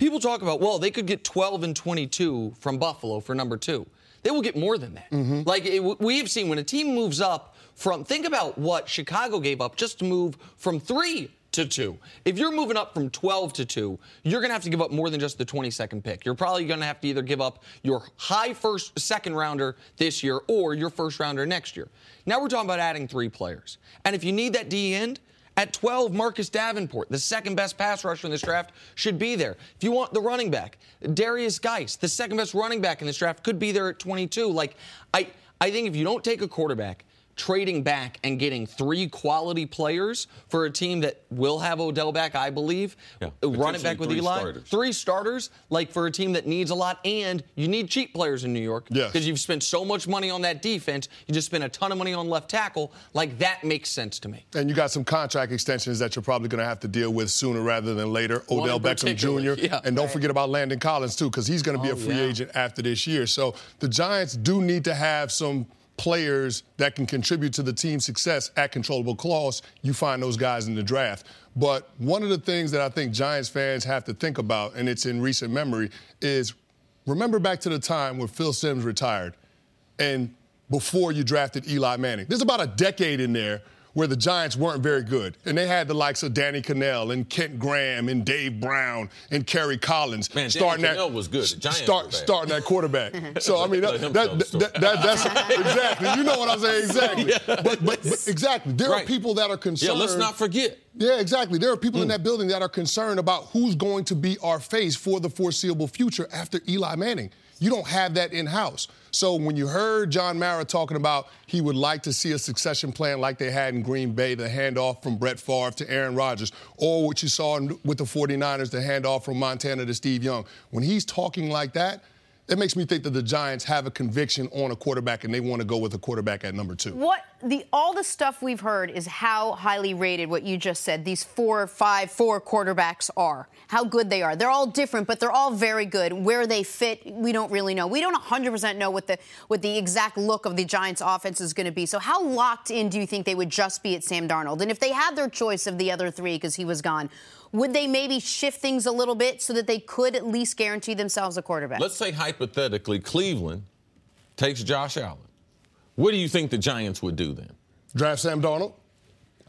people talk about, well, they could get 12 and 22 from Buffalo for number 2 they will get more than that. Mm-hmm. Like it, we've seen when a team moves up from, think about what Chicago gave up just to move from three to two. If you're moving up from 12 to two, you're going to have to give up more than just the 22nd pick. You're probably going to have to either give up your high first, second rounder this year or your first rounder next year. Now we're talking about adding three players. And if you need that D end, at 12, Marcus Davenport, the second best pass rusher in this draft, should be there. If you want the running back, Derrius Guice, the second best running back in this draft, could be there at 22. Like, I, I think if you don't take a quarterback, trading back and getting three quality players for a team that will have Odell back, I believe. Yeah, Run it back with three Eli. starters. Three starters, like for a team that needs a lot, and you need cheap players in New York. Yes. Because you've spent so much money on that defense. You just spent a ton of money on left tackle. Like that makes sense to me. And you got some contract extensions that you're probably going to have to deal with sooner rather than later. One Odell Beckham Jr. yeah. and don't forget about Landon Collins too, because he's going to be Oh, a free yeah. agent after this year. So the Giants do need to have some players that can contribute to the team's success at controllable cost. You find those guys in the draft. But one of the things that I think Giants fans have to think about, and it's in recent memory, is remember back to the time when Phil Simms retired and before you drafted Eli Manning. There's about a decade in there where the Giants weren't very good. And they had the likes of Danny Kanell and Kent Graham and Dave Brown and Kerry Collins Man, Danny starting Kanell that was good. The Giants start, starting that quarterback. so I mean that, that, tell the story. that, that- that's exactly. You know what I'm saying exactly. But, but, but exactly. There are people that are Yeah, concerned. let's not forget. Yeah, exactly. There are people in mm. that building that are concerned about who's going to be our face for the foreseeable future after Eli Manning. You don't have that in house. So when you heard John Mara talking about he would like to see a succession plan like they had in Green Bay, the handoff from Brett Favre to Aaron Rodgers, or what you saw with the 49ers, the handoff from Montana to Steve Young, when he's talking like that, it makes me think that the Giants have a conviction on a quarterback and they want to go with a quarterback at number two. What the all the stuff we've heard is how highly rated what you just said these four, five, four quarterbacks are. How good they are. They're all different, but they're all very good. Where they fit, we don't really know. We don't 100% know what the what the exact look of the Giants' offense is going to be. So how locked in do you think they would just be at Sam Darnold? And if they had their choice of the other three because he was gone, would they maybe shift things a little bit so that they could at least guarantee themselves a quarterback? Let's say hypothetically Cleveland takes Josh Allen. What do you think the Giants would do then? Draft Sam Donald?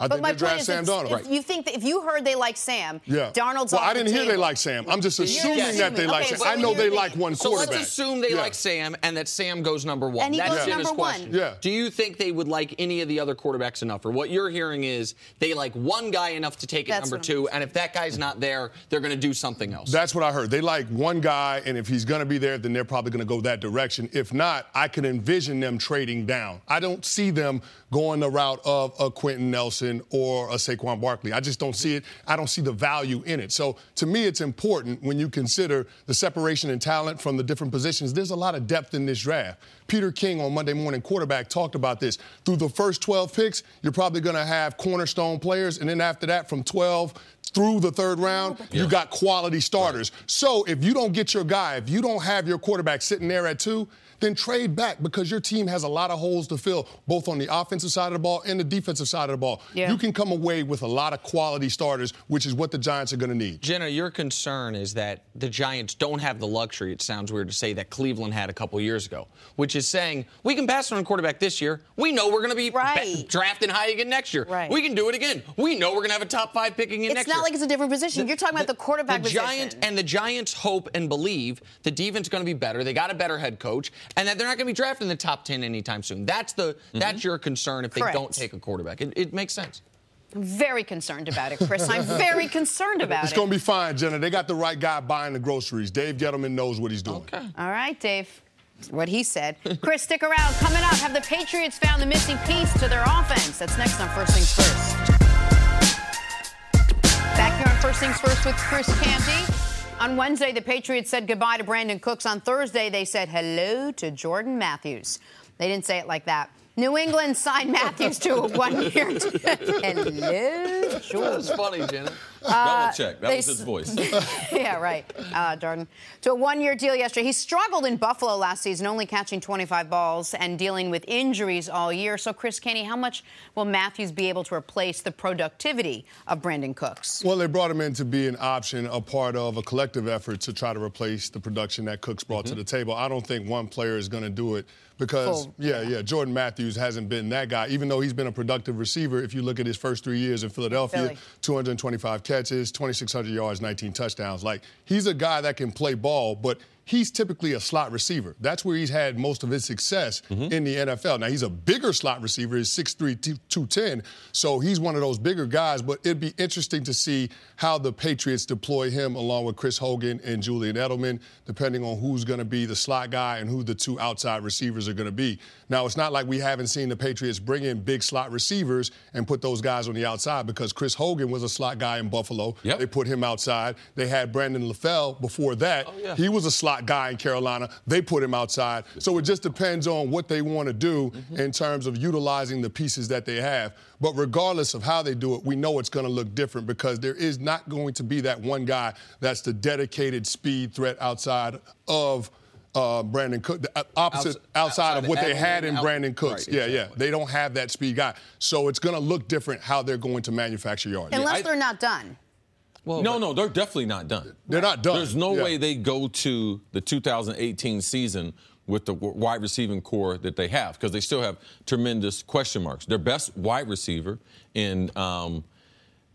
I But think my they point draft is, Sam it's- Donald. if you think that if you heard they like Sam, Yeah. Darnold's Well, off I didn't the hear they like Sam. I'm just You're assuming that they assuming. like Okay, Sam. so I know they like think? one So quarterback. let's assume they Yeah. like Sam and that Sam goes number one. And he That's goes Jenna's number one. question. Yeah. Do you think they would like any of the other quarterbacks enough? Or what you're hearing is they like one guy enough to take it That's number two, and if that guy's not there, they're going to do something else. That's what I heard. They like one guy, and if he's going to be there, then they're probably going to go that direction. If not, I can envision them trading down. I don't see them going the route of a Quenton Nelson or a Saquon Barkley. I just don't see it. I don't see the value in it. So to me, it's important when you consider the separation in talent from the different positions. There's a lot of depth in this draft. Peter King on Monday Morning Quarterback talked about this. Through the first 12 picks, you're probably going to have cornerstone players, and then after that, from 12 through the third round, you got quality starters. So if you don't get your guy, if you don't have your quarterback sitting there at two, then trade back because your team has a lot of holes to fill, both on the offensive side of the ball and the defensive side of the ball. Yeah. You can come away with a lot of quality starters, which is what the Giants are going to need. Jenna, your concern is that the Giants don't have the luxury, it sounds weird to say, that Cleveland had a couple years ago, which is saying we can pass on a quarterback this year. We know we're going to be Right. ba- drafting high again next year. Right. We can do it again. We know we're going to have a top five pick again It's next year. It's not like it's a different position. You're talking about the quarterback the position. Giants and the Giants hope and believe the defense is going to be better. They got a better head coach, and that they're not going to be drafted in the top ten anytime soon. That's the mm-hmm. that's your concern if they Correct. don't take a quarterback. It, it makes sense. I'm very concerned about it, Chris. I'm very concerned about It's it. It's going to be fine, Jenna. They got the right guy buying the groceries. Dave Gettleman knows what he's doing. Okay. All right, Dave. What he said. Chris, stick around. Coming up, have the Patriots found the missing piece to their offense? That's next on First Things First. Back here on First Things First with Chris Canty. On Wednesday, the Patriots said goodbye to Brandin Cooks. On Thursday, they said hello to Jordan Matthews. They didn't say it like that. New England signed Matthews to a one-year. Deal. Hello, Jordan. That's funny, Jenna. Belichick. That they was his voice. yeah, right, uh, Jordan. To a one-year deal yesterday. He struggled in Buffalo last season, only catching 25 balls and dealing with injuries all year. So, Chris Canty, how much will Matthews be able to replace the productivity of Brandin Cooks? Well, they brought him in to be an option, a part of a collective effort to try to replace the production that Cooks brought to the table. I don't think one player is going to do it because, Full, yeah, yeah, Jordan Matthews hasn't been that guy. Even though he's been a productive receiver, if you look at his first three years in Philadelphia, Philly. 225 catches, 2,600 yards, 19 touchdowns. Like, he's a guy that can play ball, but he's typically a slot receiver. That's where he's had most of his success mm-hmm. in the NFL. Now, he's a bigger slot receiver. He's 6'3", 210, so he's one of those bigger guys, but it'd be interesting to see how the Patriots deploy him along with Chris Hogan and Julian Edelman, depending on who's going to be the slot guy and who the two outside receivers are going to be. Now, it's not like we haven't seen the Patriots bring in big slot receivers and put those guys on the outside because Chris Hogan was a slot guy in Buffalo. Yep. They put him outside. They had Brandon LaFell before that. Oh, yeah. He was a slot guy in Carolina. They put him outside. So it just depends on what they want to do in terms of utilizing the pieces that they have. But regardless of how they do it, we know it's going to look different because there is not going to be that one guy that's the dedicated speed threat outside of. Uh, Brandin Cook, the uh, opposite Outs- outside, of outside what they had in out- Brandin Cooks. right, yeah, yeah. They don't have that speed guy. So it's going to look different how they're going to manufacture yards. Unless I- they're not done. No, no, they're definitely not done. They're not done. There's no Yeah. way they go to the 2018 season with the wide receiving core that they have because they still have tremendous question marks. Their best wide receiver in um,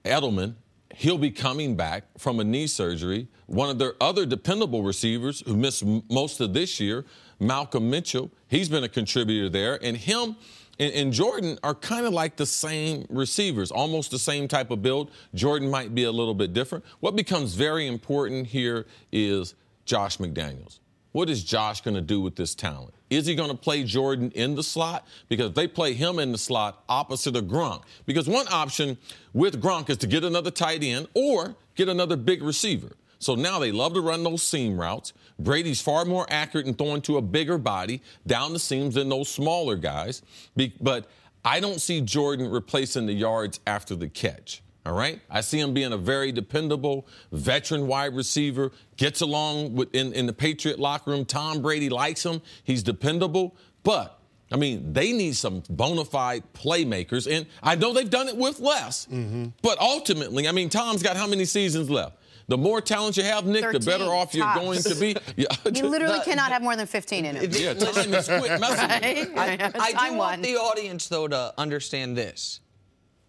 Edelman, he'll be coming back from a knee surgery. One of their other dependable receivers who missed m- most of this year, Malcolm Mitchell, he's been a contributor there. And him and, and Jordan are kind of like the same receivers, almost the same type of build. Jordan might be a little bit different. What becomes very important here is Josh McDaniels. What is Josh going to do with this talent? Is he going to play Jordan in the slot? Because they play him in the slot opposite of Gronk. Because one option with Gronk is to get another tight end or get another big receiver. So now they love to run those seam routes. Brady's far more accurate in throwing to a bigger body down the seams than those smaller guys. But I don't see Jordan replacing the yards after the catch. All right. I see him being a very dependable veteran wide receiver, gets along with in, in the Patriot locker room. Tom Brady likes him. He's dependable. But I mean, they need some bona fide playmakers. And I know they've done it with less. Mm-hmm. But ultimately, I mean, Tom's got how many seasons left? The more talent you have, Nick, the better off you're tops. going to be. Yeah. He literally cannot have more than 15 in him. yeah, time is quick. Right? I, I Time do one. want the audience, though, to understand this.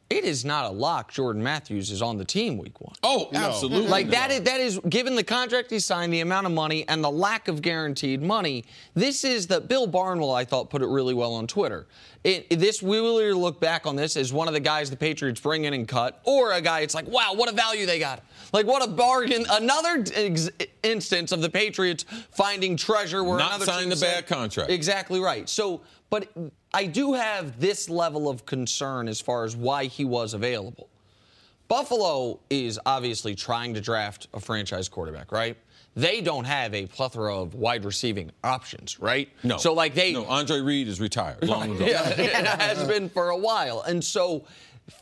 It is not a lock Jordan Matthews is on the team week one. Oh, absolutely. Like that is that is given the contract he signed, the amount of money, and the lack of guaranteed money. This is the Bill Barnwell I thought put it really well on Twitter. It, this we will either look back on this as one of the guys the Patriots bring in and cut, or a guy it's like, wow, what a value they got. Like what a bargain. Another ex- instance of the Patriots finding treasure where Not another signing team a said- bad contract. Exactly right. So, but I do have this level of concern as far as why he was available. Buffalo is obviously trying to draft a franchise quarterback, right? They don't have a plethora of wide receiving options, right? No. So like they No, Andre Reed is retired long ago. yeah, it has been for a while. And so,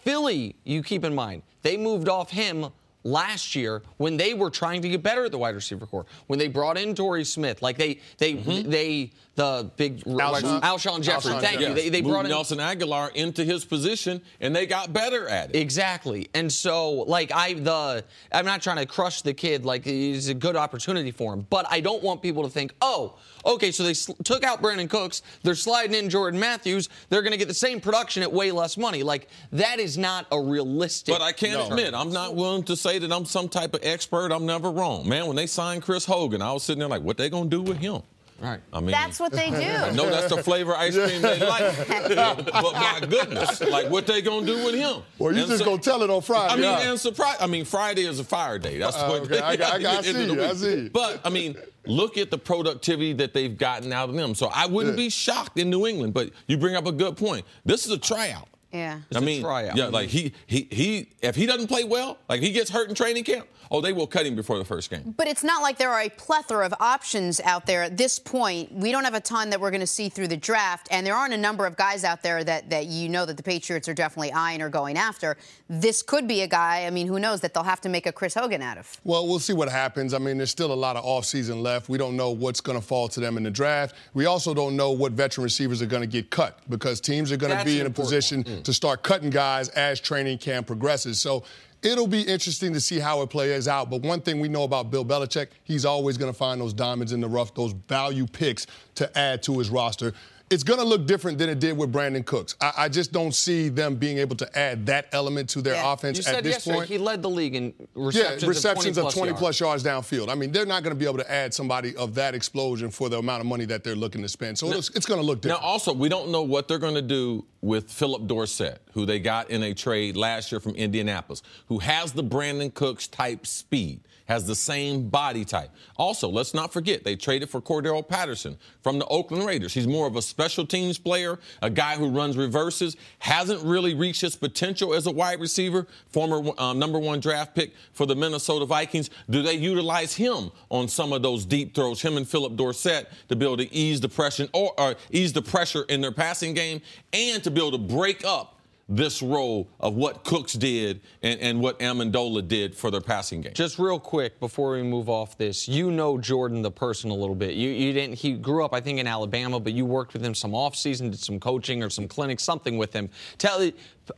Philly, you keep in mind, they moved off him last year when they were trying to get better at the wide receiver core. When they brought in Torrey Smith, like they, they, mm-hmm. they, the big Alshon- Alshon Jeffery. Alshon thank Jeffery. you. They, they brought in Nelson Agholor into his position, and they got better at it. Exactly. And so, like, I the I'm not trying to crush the kid. Like, it's a good opportunity for him. But I don't want people to think, oh, okay, so they sl- took out Brandin Cooks. They're sliding in Jordan Matthews. They're going to get the same production at way less money. Like, that is not a realistic. But I can't admit, I'm not willing to say that I'm some type of expert. I'm never wrong. Man, when they signed Chris Hogan, I was sitting there like, what they going to do with him? Right. I mean, That's what they do. I know that's the flavor ice cream they like, but my goodness, like what they gonna do with him? Well, you And just so- gonna tell it on Friday. I mean, huh? and surprise. I mean, Friday is a fire day. That's Uh, what. okay, I got- I got- I at the see the you, I week. see. But I mean, look at the productivity that they've gotten out of them. So I wouldn't Yeah. be shocked in New England. But you bring up a good point. This is a tryout. Yeah. I mean, tryout. yeah, like he he he. If he doesn't play well, like he gets hurt in training camp, oh, they will cut him before the first game. But it's not like there are a plethora of options out there at this point. We don't have a ton that we're going to see through the draft, and there aren't a number of guys out there that, that you know that the Patriots are definitely eyeing or going after. This could be a guy, I mean, who knows, that they'll have to make a Chris Hogan out of. Well, we'll see what happens. I mean, there's still a lot of offseason left. We don't know what's going to fall to them in the draft. We also don't know what veteran receivers are going to get cut because teams are going to be an in a important position mm. to start cutting guys as training camp progresses. So it'll be interesting to see how it plays out. But one thing we know about Bill Belichick, he's always going to find those diamonds in the rough, those value picks to add to his roster. It's going to look different than it did with Brandin Cooks. I, I just don't see them being able to add that element to their Yeah. offense You at this yesterday point. he led the league in receptions, Yeah, receptions of of 20, 20 plus yards downfield. I mean, they're not going to be able to add somebody of that explosion for the amount of money that they're looking to spend. So it's, it's going to look different. Now, also, we don't know what they're going to do with Phillip Dorsett, who they got in a trade last year from Indianapolis, who has the Brandin Cooks type speed, has the same body type. Also, let's not forget, they traded for Cordarrelle Patterson from the Oakland Raiders. He's more of a special teams player, a guy who runs reverses, hasn't really reached his potential as a wide receiver, former um, number one draft pick for the Minnesota Vikings. Do they utilize him on some of those deep throws, him and Phillip Dorsett, to be able to ease the pressure or, or ease the pressure in their passing game and to be able to break up this role of what Cooks did and, and what Amendola did for their passing game. Just real quick before we move off this, you know Jordan the person a little bit. You you didn't he grew up I think in Alabama, but you worked with him some offseason, did some coaching or some clinics, something with him. Tell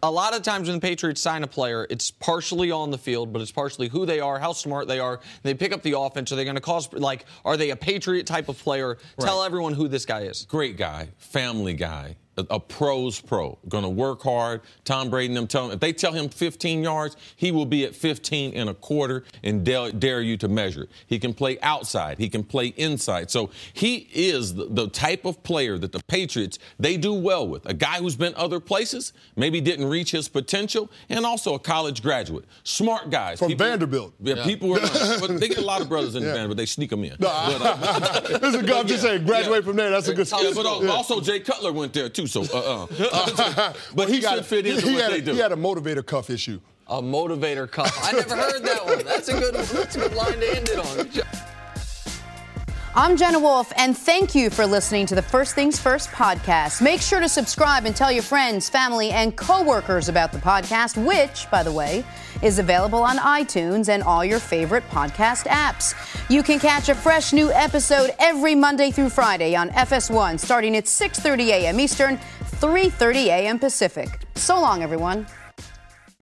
a lot of times when the Patriots sign a player, it's partially on the field, but it's partially who they are, how smart they are. They pick up the offense. Are they going to cause like are they a Patriot type of player? Tell everyone who this guy is. Great guy, family guy, a, a pro's pro. Going to work hard. Tom Brady and them tell him if they tell him 15 yards, he will be at 15 and a quarter and dare, dare you to measure it. He can play outside. He can play inside. So he is the, the type of player that the Patriots they do well with. A guy who's been other places, maybe didn't reach his potential, and also a college graduate. Smart guys From People- Vanderbilt. Yeah, people are. but they get a lot of brothers in the band, but they sneak them in. No, But, uh, this is a good. I'm just yeah, saying, graduate yeah. from there. That's a good. Yeah, but al- Yeah. also Jay Cutler went there too, so uh, uh. but he, got should fit into he what had they a, do. He had a motivator cuff issue. A motivator cuff. I never heard that one. That's a good. That's a good line to end it on. I'm Jenna Wolf, and thank you for listening to the First Things First podcast. Make sure to subscribe and tell your friends, family, and coworkers about the podcast, which, by the way, is available on iTunes and all your favorite podcast apps. You can catch a fresh new episode every Monday through Friday on FS1, starting at 6:30 a.m. Eastern, 3:30 a.m. Pacific. So long, everyone.